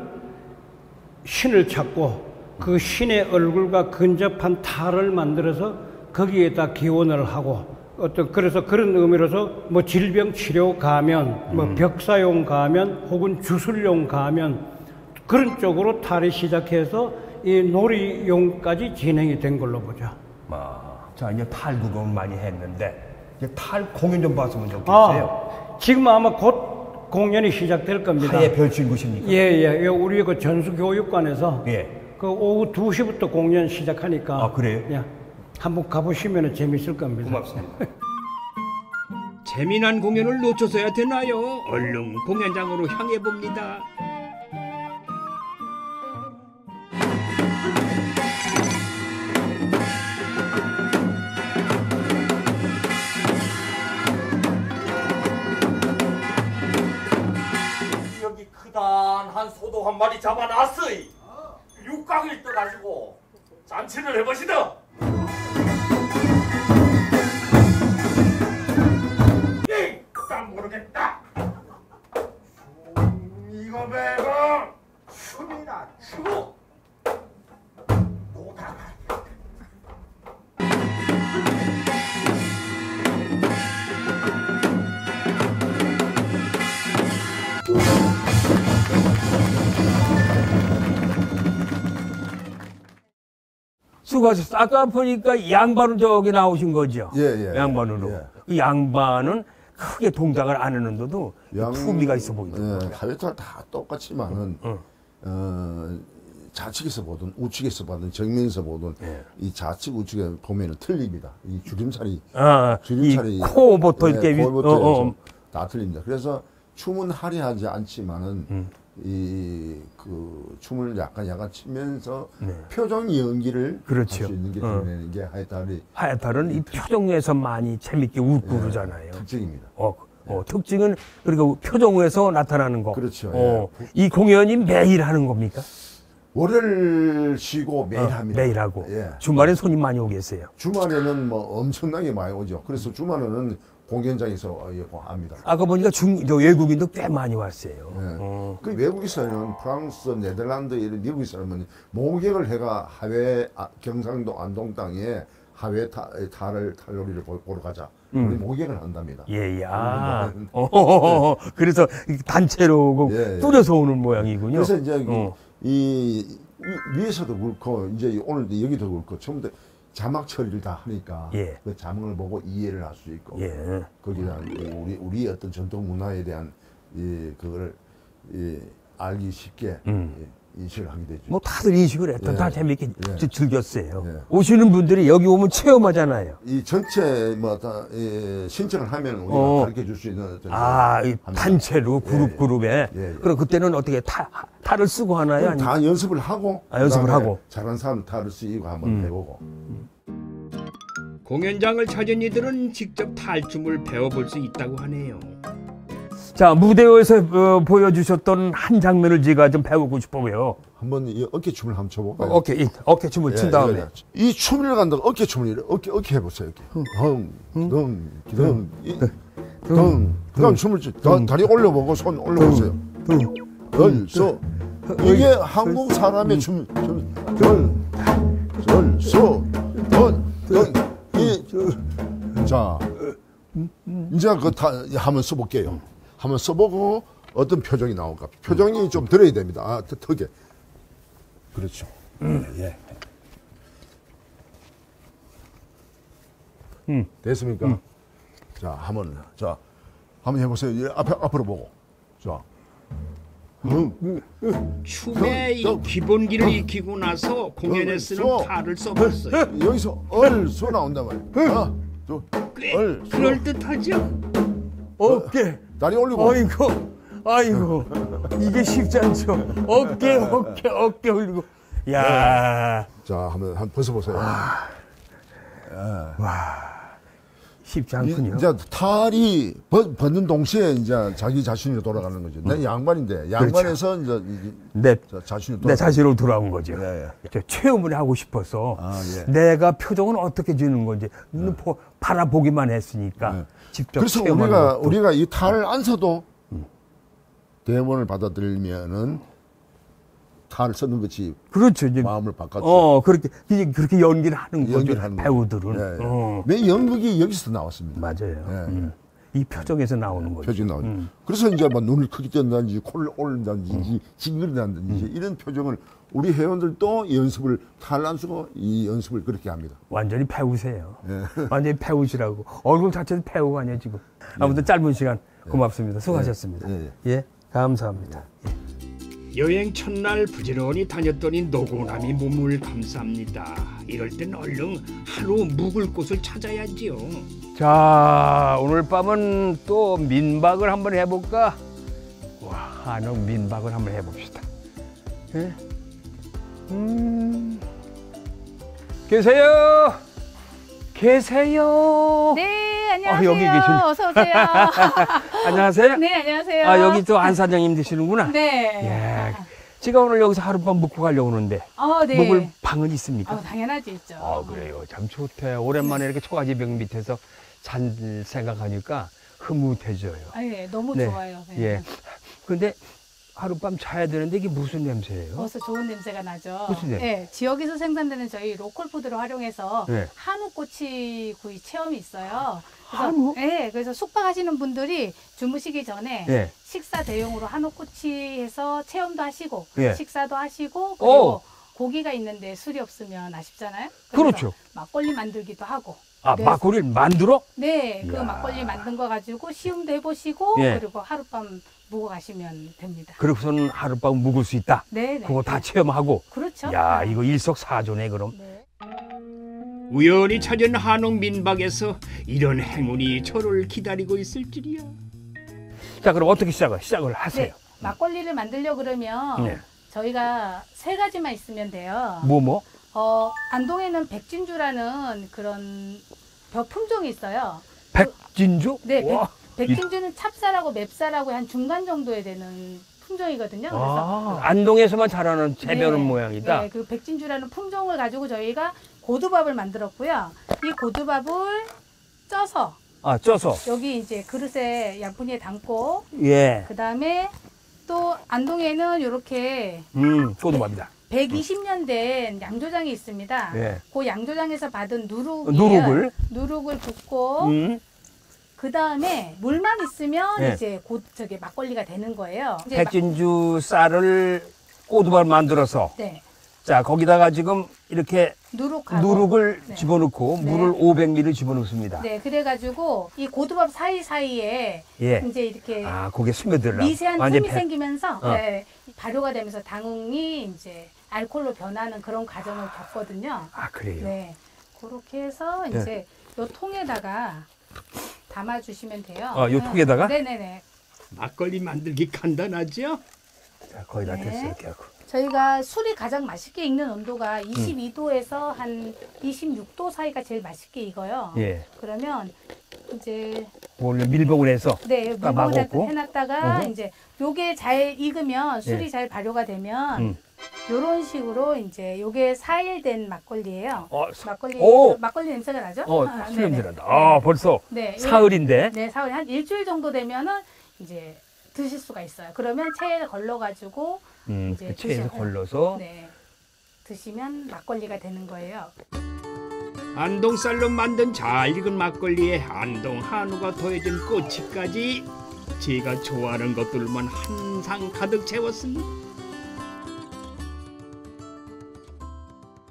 [SPEAKER 7] 신을 찾고 그 신의 얼굴과 근접한 탈을 만들어서 거기에다 기원을 하고 어떤 그래서 그런 의미로서 뭐 질병 치료 가면 뭐 벽사용 가면 혹은 주술용 가면 그런 쪽으로 탈이 시작해서 이 놀이용까지 진행이 된 걸로 보죠.
[SPEAKER 2] 아, 자 이제 탈 구경 많이 했는데 이제 탈 공연 좀 봤으면 좋겠어요.
[SPEAKER 7] 아, 지금 아마 곧 공연이 시작될 겁니다.
[SPEAKER 2] 하에 별친 곳입니까?
[SPEAKER 7] 예, 예. 예, 우리 그 전수교육관에서
[SPEAKER 2] 예.
[SPEAKER 7] 그 오후 2시부터 공연 시작하니까.
[SPEAKER 2] 아, 그래요?
[SPEAKER 7] 예. 한번 가보시면 재밌을 겁니다.
[SPEAKER 2] 고맙습니다.
[SPEAKER 1] 재미난 공연을 놓쳐서야 되나요? 얼른 공연장으로 향해 봅니다.
[SPEAKER 2] 잡아놨으이. 육각을 떠가지고 잔치를 해보시다 수고하셨어. 아까 보니까 양반은 저기 나오신 거죠?
[SPEAKER 8] 예, 예.
[SPEAKER 2] 양반으로.
[SPEAKER 8] 예.
[SPEAKER 2] 그 양반은 크게 동작을 안 하는데도
[SPEAKER 8] 양-
[SPEAKER 2] 품위가 있어 보인다.
[SPEAKER 8] 예, 다 똑같지만은
[SPEAKER 2] 응.
[SPEAKER 8] 어, 좌측에서 보든 우측에서 보든 정면에서 보든
[SPEAKER 2] 예.
[SPEAKER 8] 이 좌측 우측에 보면은 틀립니다. 이 주름살이
[SPEAKER 2] 아, 이
[SPEAKER 8] 주름살이
[SPEAKER 2] 코부터
[SPEAKER 8] 예,
[SPEAKER 2] 이렇게 위- 어, 어.
[SPEAKER 8] 다 틀립니다. 그래서 춤은 화려하지 않지만은
[SPEAKER 2] 음.
[SPEAKER 8] 이 그 춤을 약간 약간 치면서
[SPEAKER 2] 네.
[SPEAKER 8] 표정 연기를
[SPEAKER 2] 그렇죠.
[SPEAKER 8] 할수 있는 게
[SPEAKER 2] 어.
[SPEAKER 8] 드러내는 게 하회탈의
[SPEAKER 2] 하야탈은 이 표정에서 많이 재밌게 웃고
[SPEAKER 8] 예,
[SPEAKER 2] 그러잖아요.
[SPEAKER 8] 특징입니다.
[SPEAKER 2] 어, 어, 특징은 그리고 표정에서 나타나는 거.
[SPEAKER 8] 그렇죠.
[SPEAKER 2] 어, 이 공연이 매일 하는 겁니까?
[SPEAKER 8] 월요일 쉬고 매일
[SPEAKER 2] 어,
[SPEAKER 8] 합니다.
[SPEAKER 2] 매일 하고.
[SPEAKER 8] 예.
[SPEAKER 2] 주말엔 손님 많이 오겠어요.
[SPEAKER 8] 주말에는 뭐 엄청나게 많이 오죠. 그래서 주말에는 공연장에서 어, 예, 합니다.
[SPEAKER 2] 아까 보니까 중, 저 외국인도 꽤 많이 왔어요.
[SPEAKER 8] 예.
[SPEAKER 2] 어.
[SPEAKER 8] 그 외국에서는 프랑스, 네덜란드 이런 미국에서는 목욕을 해가 하회 아, 경상도 안동 땅에 하회 타, 탈을 탈놀이를 보- 보러 가자. 우리 목욕을 한답니다.
[SPEAKER 2] 음. 예, 야.
[SPEAKER 8] 음.
[SPEAKER 2] 어, 그래서 이 단체로 그
[SPEAKER 8] 예, 예.
[SPEAKER 2] 뚫어서 오는 모양이군요.
[SPEAKER 8] 그래서 이제
[SPEAKER 2] 어.
[SPEAKER 8] 이 위- 위에서도 그렇고 이제 오늘도 여기도 그렇고 처음부터 자막 처리를 다 하니까
[SPEAKER 2] 예.
[SPEAKER 8] 그 자막을 보고 이해를 할 수 있고
[SPEAKER 2] 예.
[SPEAKER 8] 거기에 대한 이 우리 우리 어떤 전통 문화에 대한 이 그거를 이 알기 쉽게
[SPEAKER 2] 음.
[SPEAKER 8] 이 인식을 하게 되죠.
[SPEAKER 2] 뭐 다들 인식을 했다.
[SPEAKER 8] 예.
[SPEAKER 2] 다 재밌게
[SPEAKER 8] 예.
[SPEAKER 2] 즐- 즐겼어요.
[SPEAKER 8] 예.
[SPEAKER 2] 오시는 분들이 여기 오면 체험하잖아요.
[SPEAKER 8] 이 전체 뭐다 이 신청을 하면 우리가
[SPEAKER 2] 어.
[SPEAKER 8] 가르쳐 줄 수 있는
[SPEAKER 2] 아. 단체로 그룹
[SPEAKER 8] 예.
[SPEAKER 2] 그룹에.
[SPEAKER 8] 예, 예.
[SPEAKER 2] 그럼 그때는 어떻게 타, 탈을 쓰고 하나요? 아니면
[SPEAKER 8] 다 연습을 하고
[SPEAKER 2] 아, 연습을 하고. 음.
[SPEAKER 8] 잘하는 사람 탈을 쓰이고 한번 해보고
[SPEAKER 1] 공연장을 찾은 이들은 직접 탈춤을 배워볼 수 있다고 하네요.
[SPEAKER 2] 자, 무대에서 어, 보여주셨던 한 장면을 제가 좀 배우고 싶어요.
[SPEAKER 8] 한번 이 어깨 춤을 한번 춰볼까요?
[SPEAKER 2] 어깨, 이, 어깨 춤을
[SPEAKER 8] 예,
[SPEAKER 2] 춘 다음에.
[SPEAKER 8] 이거는 이 춤을 간다 어깨 춤을 이래 어깨 어깨 해보세요 이렇게. 덩덩덩덩 그다음 춤을 추 다, 다리 올려보고 손 올려보세요. 얼쏘 이게 한국 사람의 춤, 춤, 덜, 소, 던, 던, 이, 자, 이제 그 다, 한번 써볼게요. 한번 써보고 어떤 표정이 나올까. 표정이 좀 들어야 됩니다. 아, 턱- 턱에. 그렇죠. 예. 됐습니까? 자, 한번, 자, 한번 해보세요. 예, 앞에, 앞으로 보고. 자. 음.
[SPEAKER 1] 춤의 이. 기본기를 익히고 나서 공연에 쓰는
[SPEAKER 8] 덩,
[SPEAKER 1] 탈을 써봤어요.
[SPEAKER 8] 여기서 얼소 나온단 말이야. 하나, 둘,
[SPEAKER 1] 꽤
[SPEAKER 8] 얼소.
[SPEAKER 1] 그럴듯하죠?
[SPEAKER 2] 어깨.
[SPEAKER 8] 다리 올리고.
[SPEAKER 2] 아이고, 아이고. 이게 쉽지 않죠. 어깨, 어깨, 어깨 올리고. 야
[SPEAKER 8] 자, 한번, 한번 벗어보세요.
[SPEAKER 2] 쉽지
[SPEAKER 8] 이-
[SPEAKER 2] 않군요.
[SPEAKER 8] 이 제 탈이 벗, 벗는 동시에 이제 자기 자신으로 돌아가는 거죠. 내 양반인데 양반에서 이제 이-
[SPEAKER 2] 내,
[SPEAKER 8] 자, 자신이
[SPEAKER 2] 내
[SPEAKER 8] 돌아.
[SPEAKER 2] 자신으로 돌아온 거죠.
[SPEAKER 8] 예, 예.
[SPEAKER 2] 저 체험을 하고 싶어서
[SPEAKER 8] 아, 예.
[SPEAKER 2] 내가 표정은 어떻게 주는 건지 눈 보- 바라보기만 했으니까
[SPEAKER 8] 예.
[SPEAKER 2] 직접
[SPEAKER 8] 그래서 우리가
[SPEAKER 2] 것도.
[SPEAKER 8] 우리가 이 탈을 안 써도 대본을 받아들이면은 탈을 쓰는 것이
[SPEAKER 2] 그렇죠. 이제
[SPEAKER 8] 마음을 바꿨죠.
[SPEAKER 2] 어 그렇게 이제 그렇게 연기를 하는 거죠.
[SPEAKER 8] 연기를 하는
[SPEAKER 2] 배우들은.
[SPEAKER 8] 예, 예.
[SPEAKER 2] 어,
[SPEAKER 8] 내 연극이 여기서 나왔습니다.
[SPEAKER 2] 맞아요.
[SPEAKER 8] 예, 예.
[SPEAKER 2] 음. 이 표정에서 나오는 거죠.
[SPEAKER 8] 표정이 나오죠. 그래서 이제 막 눈을 크게 뜬다든지 코를 올린다든지 징그린다든지 이런 표정을 우리 회원들도 연습을 탈안 쓰고 이 연습을 그렇게 합니다.
[SPEAKER 2] 완전히 배우세요.
[SPEAKER 8] 예.
[SPEAKER 2] 완전히 배우시라고. 얼굴 자체도 배우가 아니에요, 지금. 아무튼 짧은 시간 고맙습니다. 수고하셨습니다.
[SPEAKER 8] 예,
[SPEAKER 2] 예, 감사합니다. 예.
[SPEAKER 1] 여행 첫날 부지런히 다녔더니 노곤함이 몸을 감쌉니다. 이럴 땐 얼른 하루 묵을 곳을 찾아야지요.
[SPEAKER 2] 자, 오늘 밤은 또 민박을 한번 해볼까? 와, 한옥 민박을 한번 해봅시다. 예? 음, 계세요? 계세요?
[SPEAKER 9] 네, 안녕하세요.
[SPEAKER 2] 어, 여기 계시네.
[SPEAKER 9] 어서 오세요.
[SPEAKER 2] 안녕하세요?
[SPEAKER 9] 네, 안녕하세요.
[SPEAKER 2] 아, 여기 또 안 사장님 되시는구나?
[SPEAKER 9] 네.
[SPEAKER 2] 예. 제가 오늘 여기서 하룻밤 묵고 가려고 하는데,
[SPEAKER 9] 어, 네.
[SPEAKER 2] 묵을 방은 있습니까?
[SPEAKER 9] 어, 당연하지 있죠.
[SPEAKER 2] 아, 그래요. 참 좋대. 오랜만에 이렇게 초가지병 밑에서 잔 생각하니까 흐뭇해져요.
[SPEAKER 9] 아, 예, 너무
[SPEAKER 2] 네.
[SPEAKER 9] 좋아요. 네.
[SPEAKER 2] 예. 근데 하룻밤 자야 되는데 이게 무슨 냄새예요?
[SPEAKER 9] 벌써 좋은 냄새가 나죠.
[SPEAKER 2] 무슨 냄새?
[SPEAKER 9] 예, 지역에서 생산되는 저희 로컬 푸드를 활용해서
[SPEAKER 2] 네.
[SPEAKER 9] 한우 꼬치 구이 체험이 있어요. 그래서,
[SPEAKER 2] 한우?
[SPEAKER 9] 예, 그래서 숙박하시는 분들이 주무시기 전에
[SPEAKER 2] 예.
[SPEAKER 9] 식사 대용으로 한우 꼬치 해서 체험도 하시고
[SPEAKER 2] 예.
[SPEAKER 9] 식사도 하시고
[SPEAKER 2] 오!
[SPEAKER 9] 그리고 고기가 있는데 술이 없으면 아쉽잖아요. 그래서
[SPEAKER 2] 그렇죠.
[SPEAKER 9] 막걸리 만들기도 하고.
[SPEAKER 2] 아,
[SPEAKER 9] 네.
[SPEAKER 2] 막걸리를 만들어?
[SPEAKER 9] 네, 그
[SPEAKER 2] 이야.
[SPEAKER 9] 막걸리 만든 거 가지고 시음도 해보시고
[SPEAKER 2] 예.
[SPEAKER 9] 그리고 하룻밤 묵어 가시면 됩니다.
[SPEAKER 2] 그러고서는 하룻밤 묵을 수 있다.
[SPEAKER 9] 네, 네.
[SPEAKER 2] 그거 다 체험하고.
[SPEAKER 9] 그렇죠.
[SPEAKER 2] 야,
[SPEAKER 9] 네.
[SPEAKER 2] 이거 일석사조네, 그럼.
[SPEAKER 9] 네.
[SPEAKER 1] 우연히 찾은 한옥 민박에서 이런 행운이 저를 기다리고 있을 줄이야.
[SPEAKER 2] 자, 그럼 어떻게 시작을, 시작을 하세요?
[SPEAKER 9] 네, 막걸리를 만들려 그러면
[SPEAKER 2] 네.
[SPEAKER 9] 저희가 세 가지만 있으면 돼요.
[SPEAKER 2] 뭐, 뭐?
[SPEAKER 9] 어, 안동에는 백진주라는 그런 벼 품종이 있어요.
[SPEAKER 2] 백진주?
[SPEAKER 9] 네, 백,
[SPEAKER 2] 와.
[SPEAKER 9] 백 진주는 찹쌀하고 맵쌀하고 한 중간 정도에 되는 품종이거든요. 그래서
[SPEAKER 2] 아, 안동에서만 자라는 재배하는
[SPEAKER 9] 네,
[SPEAKER 2] 모양이다.
[SPEAKER 9] 네, 그 백진주라는 품종을 가지고 저희가 고두밥을 만들었고요. 이 고두밥을 쪄서
[SPEAKER 2] 아, 쪄서.
[SPEAKER 9] 여기 이제 그릇에 양푼이에 담고
[SPEAKER 2] 예.
[SPEAKER 9] 그 다음에 또 안동에는 이렇게
[SPEAKER 2] 음, 소두밥이다.
[SPEAKER 9] 120년 된 양조장이 있습니다.
[SPEAKER 2] 예.
[SPEAKER 9] 그 양조장에서 받은 누룩
[SPEAKER 2] 누룩을?
[SPEAKER 9] 누룩을 붓고
[SPEAKER 2] 음.
[SPEAKER 9] 그 다음에 물만 있으면
[SPEAKER 2] 예.
[SPEAKER 9] 이제 곧 저기 막걸리가 되는 거예요. 이제 막-
[SPEAKER 2] 백진주 쌀을 꼬두밥 만들어서
[SPEAKER 9] 네
[SPEAKER 2] 자 거기다가 지금 이렇게
[SPEAKER 9] 누룩하고
[SPEAKER 2] 누룩을
[SPEAKER 9] 네.
[SPEAKER 2] 집어넣고
[SPEAKER 9] 네.
[SPEAKER 2] 물을 500ml 집어넣습니다.
[SPEAKER 9] 네 그래가지고 이 고두밥 사이 사이에
[SPEAKER 2] 예.
[SPEAKER 9] 이제 이렇게
[SPEAKER 2] 아, 거기에 스며들라.
[SPEAKER 9] 미세한 틈이
[SPEAKER 2] 배-
[SPEAKER 9] 생기면서
[SPEAKER 2] 어.
[SPEAKER 9] 네, 발효가 되면서 당이 이제 알코올로 변하는 그런 과정을 겪거든요.
[SPEAKER 2] 아, 그래요.
[SPEAKER 9] 네, 그렇게 해서
[SPEAKER 2] 네.
[SPEAKER 9] 이제 요 통에다가 담아주시면 돼요.
[SPEAKER 2] 아, 요 통에다가?
[SPEAKER 9] 네네네.
[SPEAKER 1] 막걸리 만들기 간단하죠?
[SPEAKER 2] 자, 거의 다
[SPEAKER 9] 네.
[SPEAKER 2] 됐어 이렇게 하고.
[SPEAKER 9] 저희가 술이 가장 맛있게 익는 온도가 22도에서 한 26도 사이가 제일 맛있게 익어요.
[SPEAKER 2] 예.
[SPEAKER 9] 그러면 이제
[SPEAKER 2] 원래 밀봉을 해서
[SPEAKER 9] 네
[SPEAKER 2] 딱
[SPEAKER 9] 물봉을
[SPEAKER 2] 막았고.
[SPEAKER 9] 해놨다가
[SPEAKER 2] 어허.
[SPEAKER 9] 이제 요게 잘 익으면 술이
[SPEAKER 2] 예.
[SPEAKER 9] 잘 발효가 되면
[SPEAKER 2] 음.
[SPEAKER 9] 요런 식으로 이제 요게 4일 된 막걸리예요.
[SPEAKER 2] 어, 사-
[SPEAKER 9] 막걸리
[SPEAKER 2] 오!
[SPEAKER 9] 막걸리 냄새가 나죠?
[SPEAKER 2] 어,
[SPEAKER 9] 아,
[SPEAKER 2] 수냄
[SPEAKER 9] 네네.
[SPEAKER 2] 들한다. 아, 벌써
[SPEAKER 9] 네,
[SPEAKER 2] 사흘인데.
[SPEAKER 9] 네, 사흘 한 일주일 정도 되면은 이제 드실 수가 있어요. 그러면 체에 걸러 가지고
[SPEAKER 2] 음,
[SPEAKER 9] 이제
[SPEAKER 2] 그 체에서 걸러서
[SPEAKER 9] 네. 드시면 막걸리가 되는 거예요.
[SPEAKER 1] 안동 쌀로 만든 잘 익은 막걸리에 안동 한우가 더해진 꼬치까지 제가 좋아하는 것들만 한 상 가득 채웠습니다.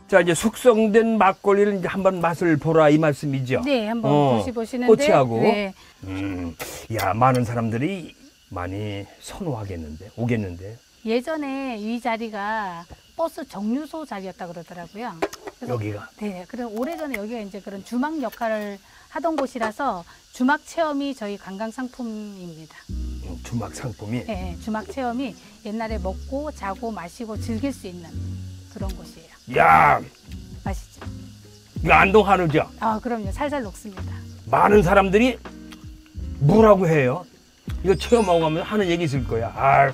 [SPEAKER 2] 자, 이제 숙성된 막걸리를 이제 한번 맛을 보라 이 말씀이죠.
[SPEAKER 9] 네, 한번
[SPEAKER 2] 어,
[SPEAKER 9] 드셔보시는데
[SPEAKER 2] 꼬치하고.
[SPEAKER 9] 네,
[SPEAKER 2] 음. 야, 많은 사람들이 많이 선호하겠는데, 오겠는데.
[SPEAKER 9] 예전에 이 자리가 버스 정류소 자리였다 그러더라고요. 그래서
[SPEAKER 2] 여기가.
[SPEAKER 9] 네, 그래 오래전에 여기가 이제 그런 주막 역할을 하던 곳이라서 주막 체험이 저희 관광 상품입니다.
[SPEAKER 2] 음, 주막 상품이.
[SPEAKER 9] 네, 주막 체험이 옛날에 먹고 자고 마시고 즐길 수 있는 그런 곳이에요.
[SPEAKER 2] 야,
[SPEAKER 9] 아시죠?
[SPEAKER 2] 이거 안동 한우죠.
[SPEAKER 9] 아, 그럼요. 살살 녹습니다.
[SPEAKER 2] 많은 사람들이 뭐라고 해요? 이거 체험하고 가면 하는 얘기 있을 거야. 아,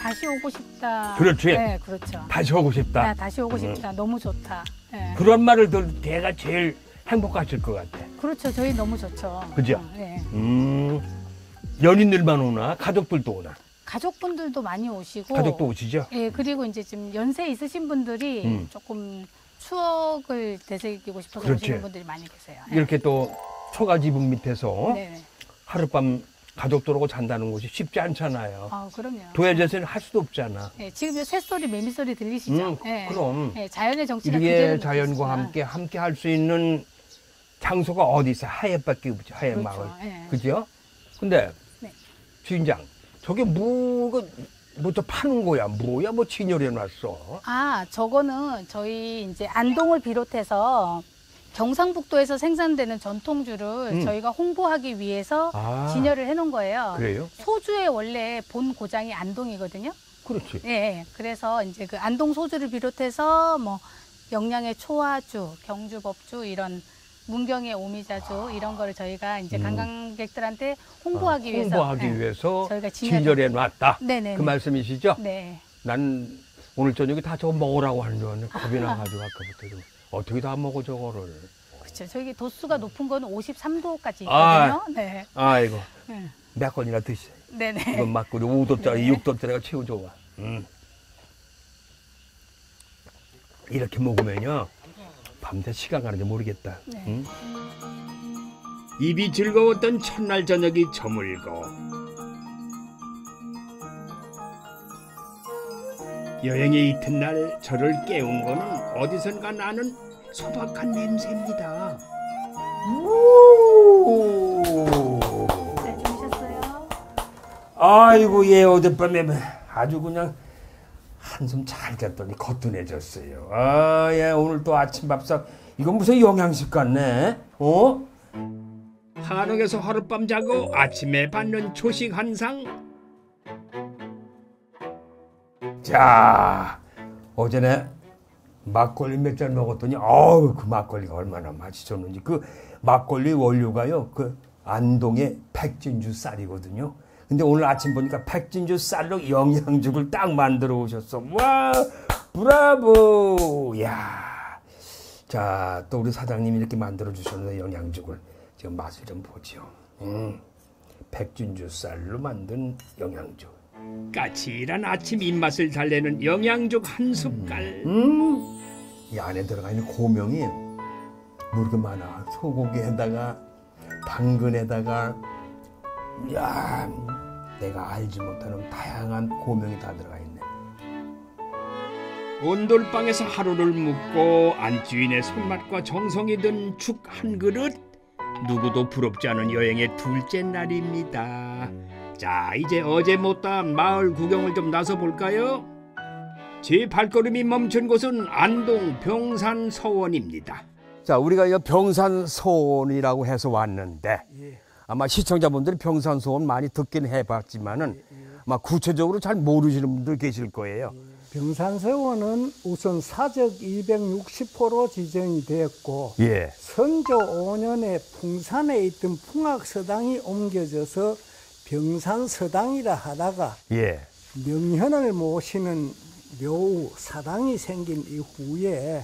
[SPEAKER 9] 다시 오고 싶다.
[SPEAKER 2] 그렇지.
[SPEAKER 9] 네, 그렇죠.
[SPEAKER 2] 다시 오고 싶다.
[SPEAKER 9] 네, 다시 오고 싶다. 너무 좋다. 네.
[SPEAKER 2] 그런 말을 들을 때가 제일 행복하실 것 같아.
[SPEAKER 9] 그렇죠. 저희 너무 좋죠.
[SPEAKER 2] 그죠?
[SPEAKER 9] 어, 네.
[SPEAKER 2] 음, 연인들만 오나? 가족들도 오나?
[SPEAKER 9] 가족분들도 많이 오시고
[SPEAKER 2] 가족도 오시죠?
[SPEAKER 9] 예, 그리고 이제 지금 연세 있으신 분들이
[SPEAKER 2] 음.
[SPEAKER 9] 조금 추억을 되새기고 싶어서
[SPEAKER 2] 그렇지.
[SPEAKER 9] 오시는 분들이 많이 계세요. 예.
[SPEAKER 2] 이렇게 또 초가 지붕 밑에서
[SPEAKER 9] 네.
[SPEAKER 2] 하룻밤 가족들하고 잔다는 것이 쉽지 않잖아요.
[SPEAKER 9] 아, 그럼요.
[SPEAKER 2] 도야제에는 할 수도 없잖아.
[SPEAKER 9] 예, 지금 새소리, 매미소리 들리시죠?
[SPEAKER 2] 음,
[SPEAKER 9] 예.
[SPEAKER 2] 그럼.
[SPEAKER 9] 예, 자연의 정치가
[SPEAKER 2] 이렇게
[SPEAKER 9] 그대로
[SPEAKER 2] 자연과
[SPEAKER 9] 느껴지지만.
[SPEAKER 2] 함께 함께 할 수 있는 장소가 어디 있어? 하얏밖에 없죠. 하얏
[SPEAKER 9] 그렇죠.
[SPEAKER 2] 마을.
[SPEAKER 9] 예.
[SPEAKER 2] 그죠? 근데
[SPEAKER 9] 네.
[SPEAKER 2] 주인장, 저게 뭐 그, 뭐또 파는 거야? 뭐야? 뭐 진열해 놨어?
[SPEAKER 9] 아, 저거는 저희 이제 안동을 비롯해서 경상북도에서 생산되는 전통주를
[SPEAKER 2] 음.
[SPEAKER 9] 저희가 홍보하기 위해서
[SPEAKER 2] 아.
[SPEAKER 9] 진열을 해놓은 거예요.
[SPEAKER 2] 그래요?
[SPEAKER 9] 소주의 원래 본 고장이 안동이거든요.
[SPEAKER 2] 그렇지.
[SPEAKER 9] 예, 그래서 이제 그 안동 소주를 비롯해서 뭐 영양의 초화주, 경주 법주 이런 문경의 오미자주 이런 거를 저희가 이제 관광객들한테 홍보하기
[SPEAKER 2] 아,
[SPEAKER 9] 위해서
[SPEAKER 2] 홍보하기
[SPEAKER 9] 예,
[SPEAKER 2] 위해서
[SPEAKER 9] 저희가
[SPEAKER 2] 진열해 놨다.
[SPEAKER 9] 네네.
[SPEAKER 2] 그 말씀이시죠?
[SPEAKER 9] 네.
[SPEAKER 2] 난 오늘 저녁에 다 저거 먹으라고 하는 줄 알았는데 겁이 나가지고 아까부터 좀 어떻게 다 먹어 저거를.
[SPEAKER 9] 그렇죠. 저기 도수가 높은 거는 53도까지
[SPEAKER 2] 아.
[SPEAKER 9] 있거든요. 네.
[SPEAKER 2] 아이고
[SPEAKER 9] 네.
[SPEAKER 2] 몇 건이나 드시죠.
[SPEAKER 9] 네네.
[SPEAKER 2] 이건 막걸리 5도짜리,
[SPEAKER 9] 네.
[SPEAKER 2] 6도짜리가 최고 좋아. 음. 이렇게 먹으면요 밤새 시간 가는지 모르겠다.
[SPEAKER 9] 네.
[SPEAKER 2] 응?
[SPEAKER 1] 입이 즐거웠던 첫날 저녁이 저물고 여행의 이튿날 저를 깨운 거는 어디선가 나는 소박한 냄새입니다.
[SPEAKER 9] 네, 주무셨어요?
[SPEAKER 2] 아이고 얘 어젯밤에 아주 그냥 한숨 잘 잤더니 거뜬해졌어요. 아얘 오늘 또 아침 밥상 이건 무슨 영양식 같네. 어?
[SPEAKER 1] 한옥에서 하룻밤 자고 아침에 받는 조식 한 상.
[SPEAKER 2] 자 어제는 막걸리 몇 잔 먹었더니 어우 그 막걸리가 얼마나 맛있었는지 그 막걸리 원료가요 그 안동의 백진주 쌀이거든요. 근데 오늘 아침 보니까 백진주 쌀로 영양죽을 딱 만들어 오셨어. 와 브라보 야. 자 또 우리 사장님이 이렇게 만들어 주셨는데 영양죽을 지금 맛을 좀 보죠. 음, 백진주 쌀로 만든 영양죽.
[SPEAKER 1] 까칠한 아침 입맛을 달래는 영양죽 한 숟갈.
[SPEAKER 2] 음, 이 안에 들어가 있는 고명이 뭐 이렇게 많아. 소고기에다가 당근에다가 야 내가 알지 못하는 다양한 고명이 다 들어가 있네.
[SPEAKER 1] 온돌방에서 하루를 묵고 안주인의 손맛과 정성이 든 죽 한 그릇. 누구도 부럽지 않은 여행의 둘째 날입니다. 자, 이제 어제 못다한 마을 구경을 좀 나서 볼까요? 제 발걸음이 멈춘 곳은 안동 병산 서원입니다.
[SPEAKER 2] 자, 우리가 이 병산소원이라고 해서 왔는데 아마 시청자분들이 병산소원 많이 듣긴 해봤지만은 아마 구체적으로 잘 모르시는 분들 계실 거예요.
[SPEAKER 6] 병산세원은 우선 사적 260호로 지정이 되었고
[SPEAKER 2] 예.
[SPEAKER 6] 선조 5년에 풍산에 있던 풍악서당이 옮겨져서 병산서당이라 하다가
[SPEAKER 2] 예.
[SPEAKER 6] 명현을 모시는 묘우 사당이 생긴 이후에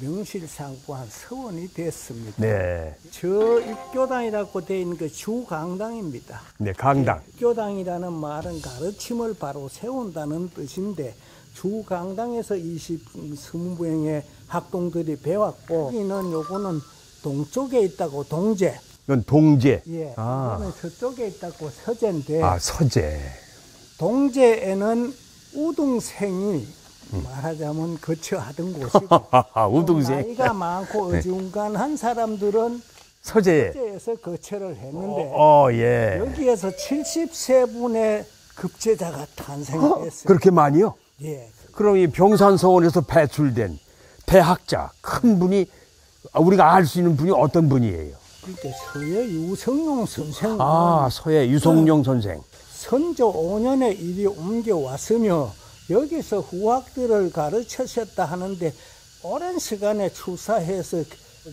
[SPEAKER 6] 명실상부한 서원이 됐습니다.
[SPEAKER 2] 네.
[SPEAKER 6] 저 입교당이라고 되어 있는 그 주강당입니다.
[SPEAKER 2] 네, 강당.
[SPEAKER 6] 입교당이라는 말은 가르침을 바로 세운다는 뜻인데 주강당에서 20스무부행의 학동들이 배웠고 여기는 요거는 동쪽에 있다고 동제
[SPEAKER 2] 이건 동제.
[SPEAKER 6] 예,
[SPEAKER 2] 아.
[SPEAKER 6] 이거는 서쪽에 있다고 서제인데
[SPEAKER 2] 아, 서재.
[SPEAKER 6] 동제에는 우등생이 말하자면 거처하던 곳이고
[SPEAKER 2] 아, 우등생.
[SPEAKER 6] 나이가 많고 어중간한 사람들은
[SPEAKER 2] 서재.
[SPEAKER 6] 서제에서 거처를 했는데
[SPEAKER 2] 어, 예.
[SPEAKER 6] 여기에서 73분의 급제자가 탄생했어요.
[SPEAKER 2] 그렇게 많이요?
[SPEAKER 6] 예.
[SPEAKER 2] 그럼 이 병산서원에서 배출된 대학자 큰 분이 아, 우리가 알 수 있는 분이 어떤 분이에요?
[SPEAKER 6] 그러니까 서예 유성룡 선생은
[SPEAKER 2] 아, 서예 유성룡 선생.
[SPEAKER 6] 선조 5년에 이리 옮겨왔으며 여기서 후학들을 가르쳤었다 하는데 오랜 시간에 추사해서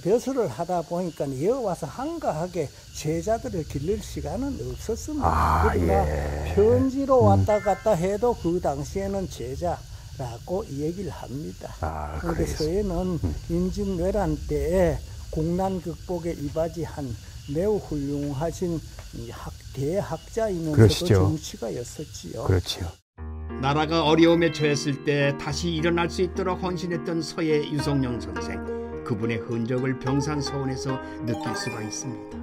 [SPEAKER 6] 벼슬을 하다 보니까 여기 와서 한가하게 제자들을 기를 시간은 없었습니다.
[SPEAKER 2] 아,
[SPEAKER 6] 그러나
[SPEAKER 2] 예.
[SPEAKER 6] 편지로 왔다 갔다 해도 그 당시에는 제자라고 얘기를 합니다.
[SPEAKER 2] 아,
[SPEAKER 6] 그런데. 서예는 임진왜란 때에 공난 극복에 이바지한 매우 훌륭하신 이 학, 대학자이면서도
[SPEAKER 2] 그러시죠.
[SPEAKER 6] 정치가였었지요.
[SPEAKER 2] 그렇지요.
[SPEAKER 1] 나라가 어려움에 처했을 때 다시 일어날 수 있도록 헌신했던 서예 유성룡 선생. 그분의 흔적을 병산 서원에서 느낄 수가 있습니다.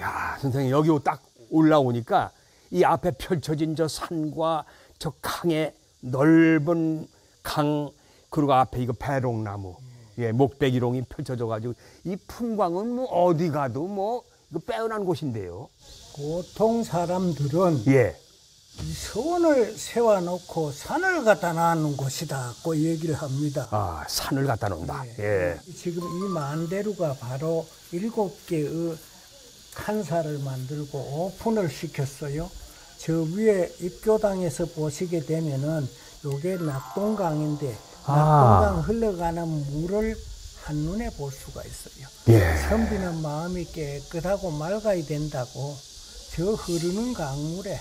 [SPEAKER 2] 야, 선생님 여기 딱 올라오니까 이 앞에 펼쳐진 저 산과 저 강의 넓은 강 그리고 앞에 이거 배롱나무, 예, 목베기롱이 펼쳐져 가지고 이 풍광은 뭐 어디 가도 뭐 이거 빼어난 곳인데요.
[SPEAKER 6] 보통 사람들은
[SPEAKER 2] 예.
[SPEAKER 6] 이 서원을 세워놓고 산을 갖다 놔놓은 곳이다고 얘기를 합니다.
[SPEAKER 2] 아, 산을 갖다 놓는다.
[SPEAKER 6] 네.
[SPEAKER 2] 예.
[SPEAKER 6] 지금 이 만대루가 바로 일곱 개의 칸사를 만들고 오픈을 시켰어요. 저 위에 입교당에서 보시게 되면은 요게 낙동강인데
[SPEAKER 2] 아.
[SPEAKER 6] 낙동강 흘러가는 물을 한눈에 볼 수가 있어요.
[SPEAKER 2] 예.
[SPEAKER 6] 선비는 마음이 깨끗하고 맑아야 된다고 저 흐르는 강물에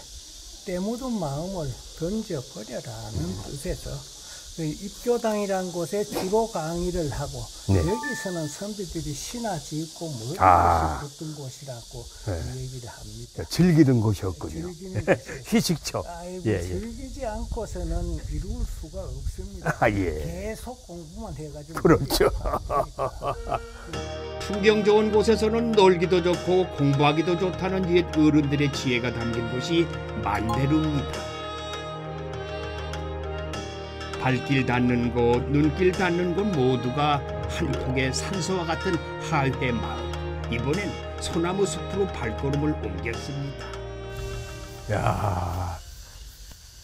[SPEAKER 6] 때 묻은 마음을 던져버려라는 뜻에서 그 입교당이란 곳에 주로 강의를 하고
[SPEAKER 2] 네.
[SPEAKER 6] 여기서는 선비들이 신화 짓고 머리
[SPEAKER 2] 아.
[SPEAKER 6] 아. 붙은 곳이라고
[SPEAKER 2] 네.
[SPEAKER 6] 얘기를 합니다.
[SPEAKER 2] 즐기는 곳이었군요.
[SPEAKER 6] 곳이었어요.
[SPEAKER 2] 희식처.
[SPEAKER 6] 아이고
[SPEAKER 2] 예, 예.
[SPEAKER 6] 즐기지 않고서는 이룰 수가 없습니다.
[SPEAKER 2] 아, 예.
[SPEAKER 6] 계속 공부만 해가지고
[SPEAKER 2] 그렇죠.
[SPEAKER 1] 풍경 좋은 곳에서는 놀기도 좋고 공부하기도 좋다는 옛 어른들의 지혜가 담긴 곳이 만대루입니다. 발길 닿는 곳, 눈길 닿는 곳 모두가 한 폭의 산소와 같은 하회 마을. 이번엔 소나무 숲으로 발걸음을 옮겼습니다.
[SPEAKER 2] 야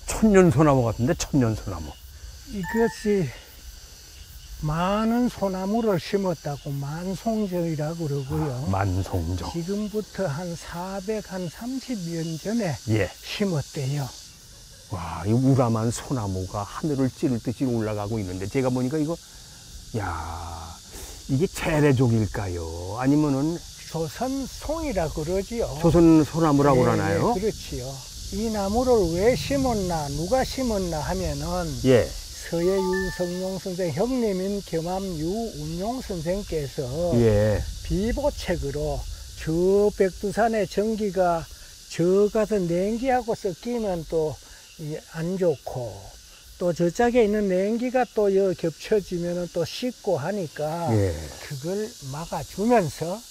[SPEAKER 2] 천년 소나무 같은데 천년 소나무.
[SPEAKER 6] 이것이 많은 소나무를 심었다고 만송정이라고 그러고요.
[SPEAKER 2] 만송정.
[SPEAKER 6] 지금부터 한 400, 한 30년 전에
[SPEAKER 2] 예.
[SPEAKER 6] 심었대요.
[SPEAKER 2] 와, 이 우람한 소나무가 하늘을 찌를 듯이 올라가고 있는데 제가 보니까 이거 야 이게 재래종일까요? 아니면은
[SPEAKER 6] 조선 송이라 그러지요.
[SPEAKER 2] 조선 소나무라고
[SPEAKER 6] 예,
[SPEAKER 2] 그러나요?
[SPEAKER 6] 예, 그렇지요. 이 나무를 왜 심었나, 누가 심었나 하면은
[SPEAKER 2] 예.
[SPEAKER 6] 서예 유성룡 선생 형님인 겸함 유운용 선생께서
[SPEAKER 2] 예.
[SPEAKER 6] 비보책으로 저 백두산의 전기가 저 가서 냉기하고 섞이면 또 안 좋고 또 저짝에 있는 냉기가 또 여 겹쳐지면 또 씻고 하니까
[SPEAKER 2] 예.
[SPEAKER 6] 그걸 막아주면서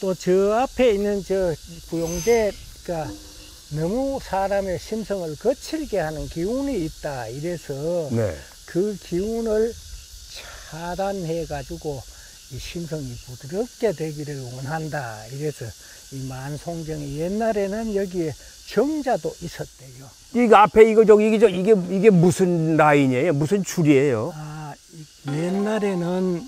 [SPEAKER 6] 또 저 앞에 있는 저 부용대가 너무 사람의 심성을 거칠게 하는 기운이 있다 이래서
[SPEAKER 2] 네.
[SPEAKER 6] 그 기운을 차단해 가지고 이 심성이 부드럽게 되기를 원한다 이래서 이 만송정이 옛날에는 여기에 정자도 있었대요.
[SPEAKER 2] 이거 앞에 이거 저기 이게 저 이게 이게 무슨 라인이에요? 무슨 줄이에요?
[SPEAKER 6] 아 이- 옛날에는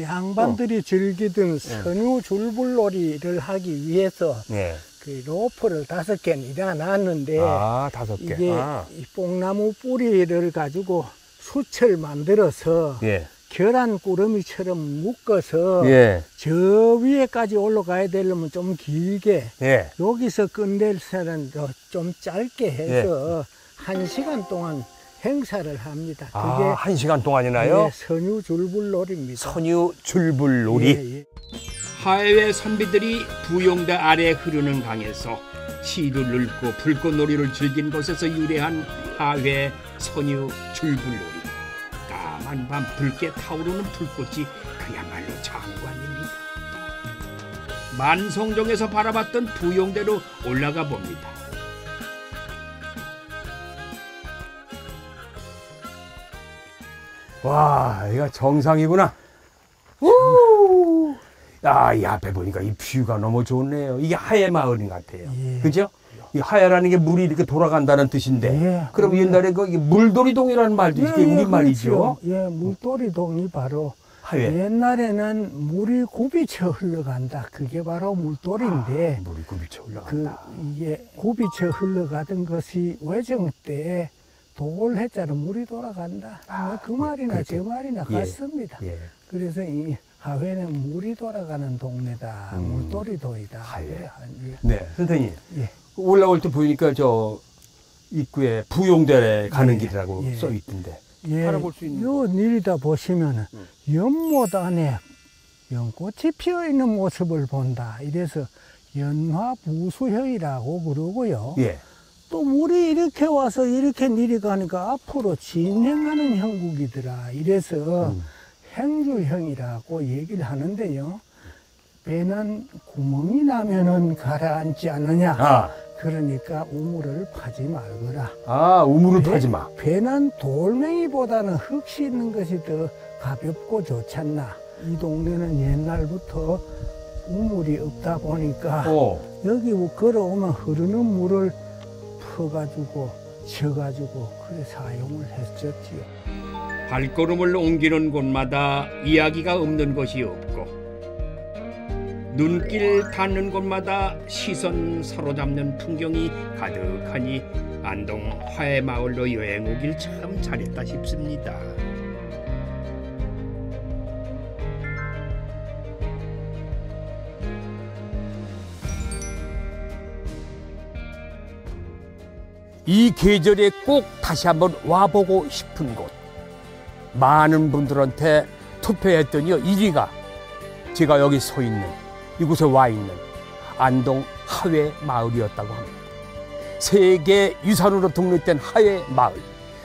[SPEAKER 6] 양반들이 즐기던 선유 줄불놀이를 하기 위해서
[SPEAKER 2] 예.
[SPEAKER 6] 그 로프를 다섯 개는 일어났는데
[SPEAKER 2] 아 다섯 개.
[SPEAKER 6] 이게
[SPEAKER 2] 아.
[SPEAKER 6] 이 뽕나무 뿌리를 가지고 숯을 만들어서
[SPEAKER 2] 예.
[SPEAKER 6] 계란 꾸러미처럼 묶어서
[SPEAKER 2] 예.
[SPEAKER 6] 저 위에까지 올라가야 되려면 좀 길게
[SPEAKER 2] 예.
[SPEAKER 6] 여기서 끝낼 새는 더좀 짧게 해서
[SPEAKER 2] 예.
[SPEAKER 6] 한 시간 동안 행사를 합니다.
[SPEAKER 2] 아,
[SPEAKER 6] 그게
[SPEAKER 2] 한 시간 동안이나요?
[SPEAKER 6] 예, 선유 줄불놀이입니다.
[SPEAKER 2] 선유 줄불놀이.
[SPEAKER 6] 예, 예.
[SPEAKER 1] 하해의 선비들이 부용대 아래 흐르는 강에서 시를 읊고 불꽃놀이를 즐긴 곳에서 유래한 하회 선유 줄불놀이. 까만 밤 붉게 타오르는 불꽃이 그야말로 장관입니다. 만성정에서 바라봤던 부용대로 올라가 봅니다.
[SPEAKER 2] 와, 이거 정상이구나. 우! 야, 이 앞에 보니까 이 뷰가 너무 좋네요. 이게 하해 마을인 것 같아요.
[SPEAKER 6] 예.
[SPEAKER 2] 그죠? 이 하야라는 게 물이 이렇게 돌아간다는 뜻인데.
[SPEAKER 6] 예.
[SPEAKER 2] 그럼 옛날에 그 물돌이동이라는 말도 이게 우리 말이죠.
[SPEAKER 6] 그렇죠. 예, 물돌이동이 바로
[SPEAKER 2] 하회.
[SPEAKER 6] 옛날에는 물이 굽이쳐 흘러간다. 그게 바로 물돌인데
[SPEAKER 2] 물이 굽이쳐
[SPEAKER 6] 그
[SPEAKER 2] 올라간다.
[SPEAKER 6] 이게 굽이쳐 흘러가던 것이 외정 때돌 해자로 물이 돌아간다. 뭐그 말이나
[SPEAKER 2] 그렇죠.
[SPEAKER 6] 저 말이나
[SPEAKER 2] 예.
[SPEAKER 6] 같습니다.
[SPEAKER 2] 예.
[SPEAKER 6] 그래서 이 하회는 물이 돌아가는 동네다.
[SPEAKER 2] 음.
[SPEAKER 6] 물돌이 도이다.
[SPEAKER 2] 하회.
[SPEAKER 6] 그래, 예.
[SPEAKER 2] 네, 선생님.
[SPEAKER 6] 예.
[SPEAKER 2] 올라올 때 보니까 저 입구에 부용대에 가는
[SPEAKER 6] 예.
[SPEAKER 2] 길이라고
[SPEAKER 6] 예.
[SPEAKER 2] 써 있던데.
[SPEAKER 6] 예,
[SPEAKER 2] 바라볼 수 있는
[SPEAKER 6] 요 내리다 보시면은
[SPEAKER 2] 음.
[SPEAKER 6] 연못 안에 연꽃이 피어 있는 모습을 본다. 이래서 연화 부수형이라고 그러고요.
[SPEAKER 2] 예.
[SPEAKER 6] 또 물이 이렇게 와서 이렇게 내려가니까 앞으로 진행하는 형국이더라. 이래서
[SPEAKER 2] 음.
[SPEAKER 6] 행주형이라고 얘기를 하는데요. 배는 구멍이 나면은 가라앉지 않느냐.
[SPEAKER 2] 아,
[SPEAKER 6] 그러니까 우물을 파지 말거라.
[SPEAKER 2] 아, 우물을
[SPEAKER 6] 배-
[SPEAKER 2] 파지 마.
[SPEAKER 6] 배는 돌멩이보다는 흙이 있는 것이 더 가볍고 좋잖나. 이 동네는 옛날부터 우물이 없다 보니까
[SPEAKER 2] 어.
[SPEAKER 6] 여기 뭐 걸어오면 흐르는 물을 커가지고 져가지고 그래 사용을 했었지요.
[SPEAKER 1] 발걸음을 옮기는 곳마다 이야기가 없는 것이 없고 눈길 닿는 곳마다 시선 사로잡는 풍경이 가득하니 안동 화해마을로 여행 오길 참 잘했다 싶습니다.
[SPEAKER 2] 이 계절에 꼭 다시 한번 와보고 싶은 곳. 많은 분들한테 투표했더니요, 1위가 제가 여기 서 있는, 이곳에 와 있는 안동 하회 마을이었다고 합니다. 세계 유산으로 등록된 하회 마을.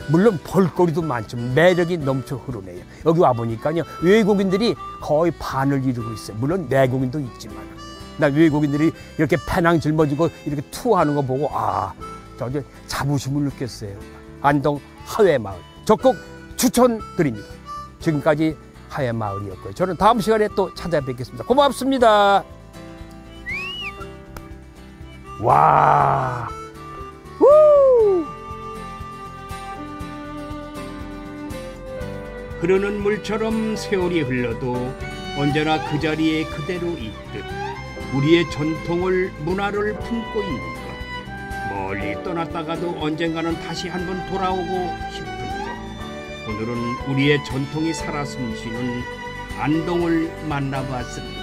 [SPEAKER 2] 물론 볼거리도 많죠. 매력이 넘쳐 흐르네요. 여기 와 보니까요, 외국인들이 거의 반을 이루고 있어요. 물론 내국인도 있지만. 나 외국인들이 이렇게 배낭 짊어지고 이렇게 투어하는 거 보고, 아, 저 이제 자부심을 느꼈어요. 안동 하회 마을 적극 추천드립니다. 지금까지 하회마을이었고요. 저는 다음 시간에 또 찾아뵙겠습니다. 고맙습니다. 와, 우!
[SPEAKER 1] 흐르는 물처럼 세월이 흘러도 언제나 그 자리에 그대로 있듯 우리의 전통을 문화를 품고 있는 것 멀리 떠났다가도 언젠가는 다시 한번 돌아오고 것 오늘은 우리의 전통이 살아 숨쉬는 안동을 만나봤습니다.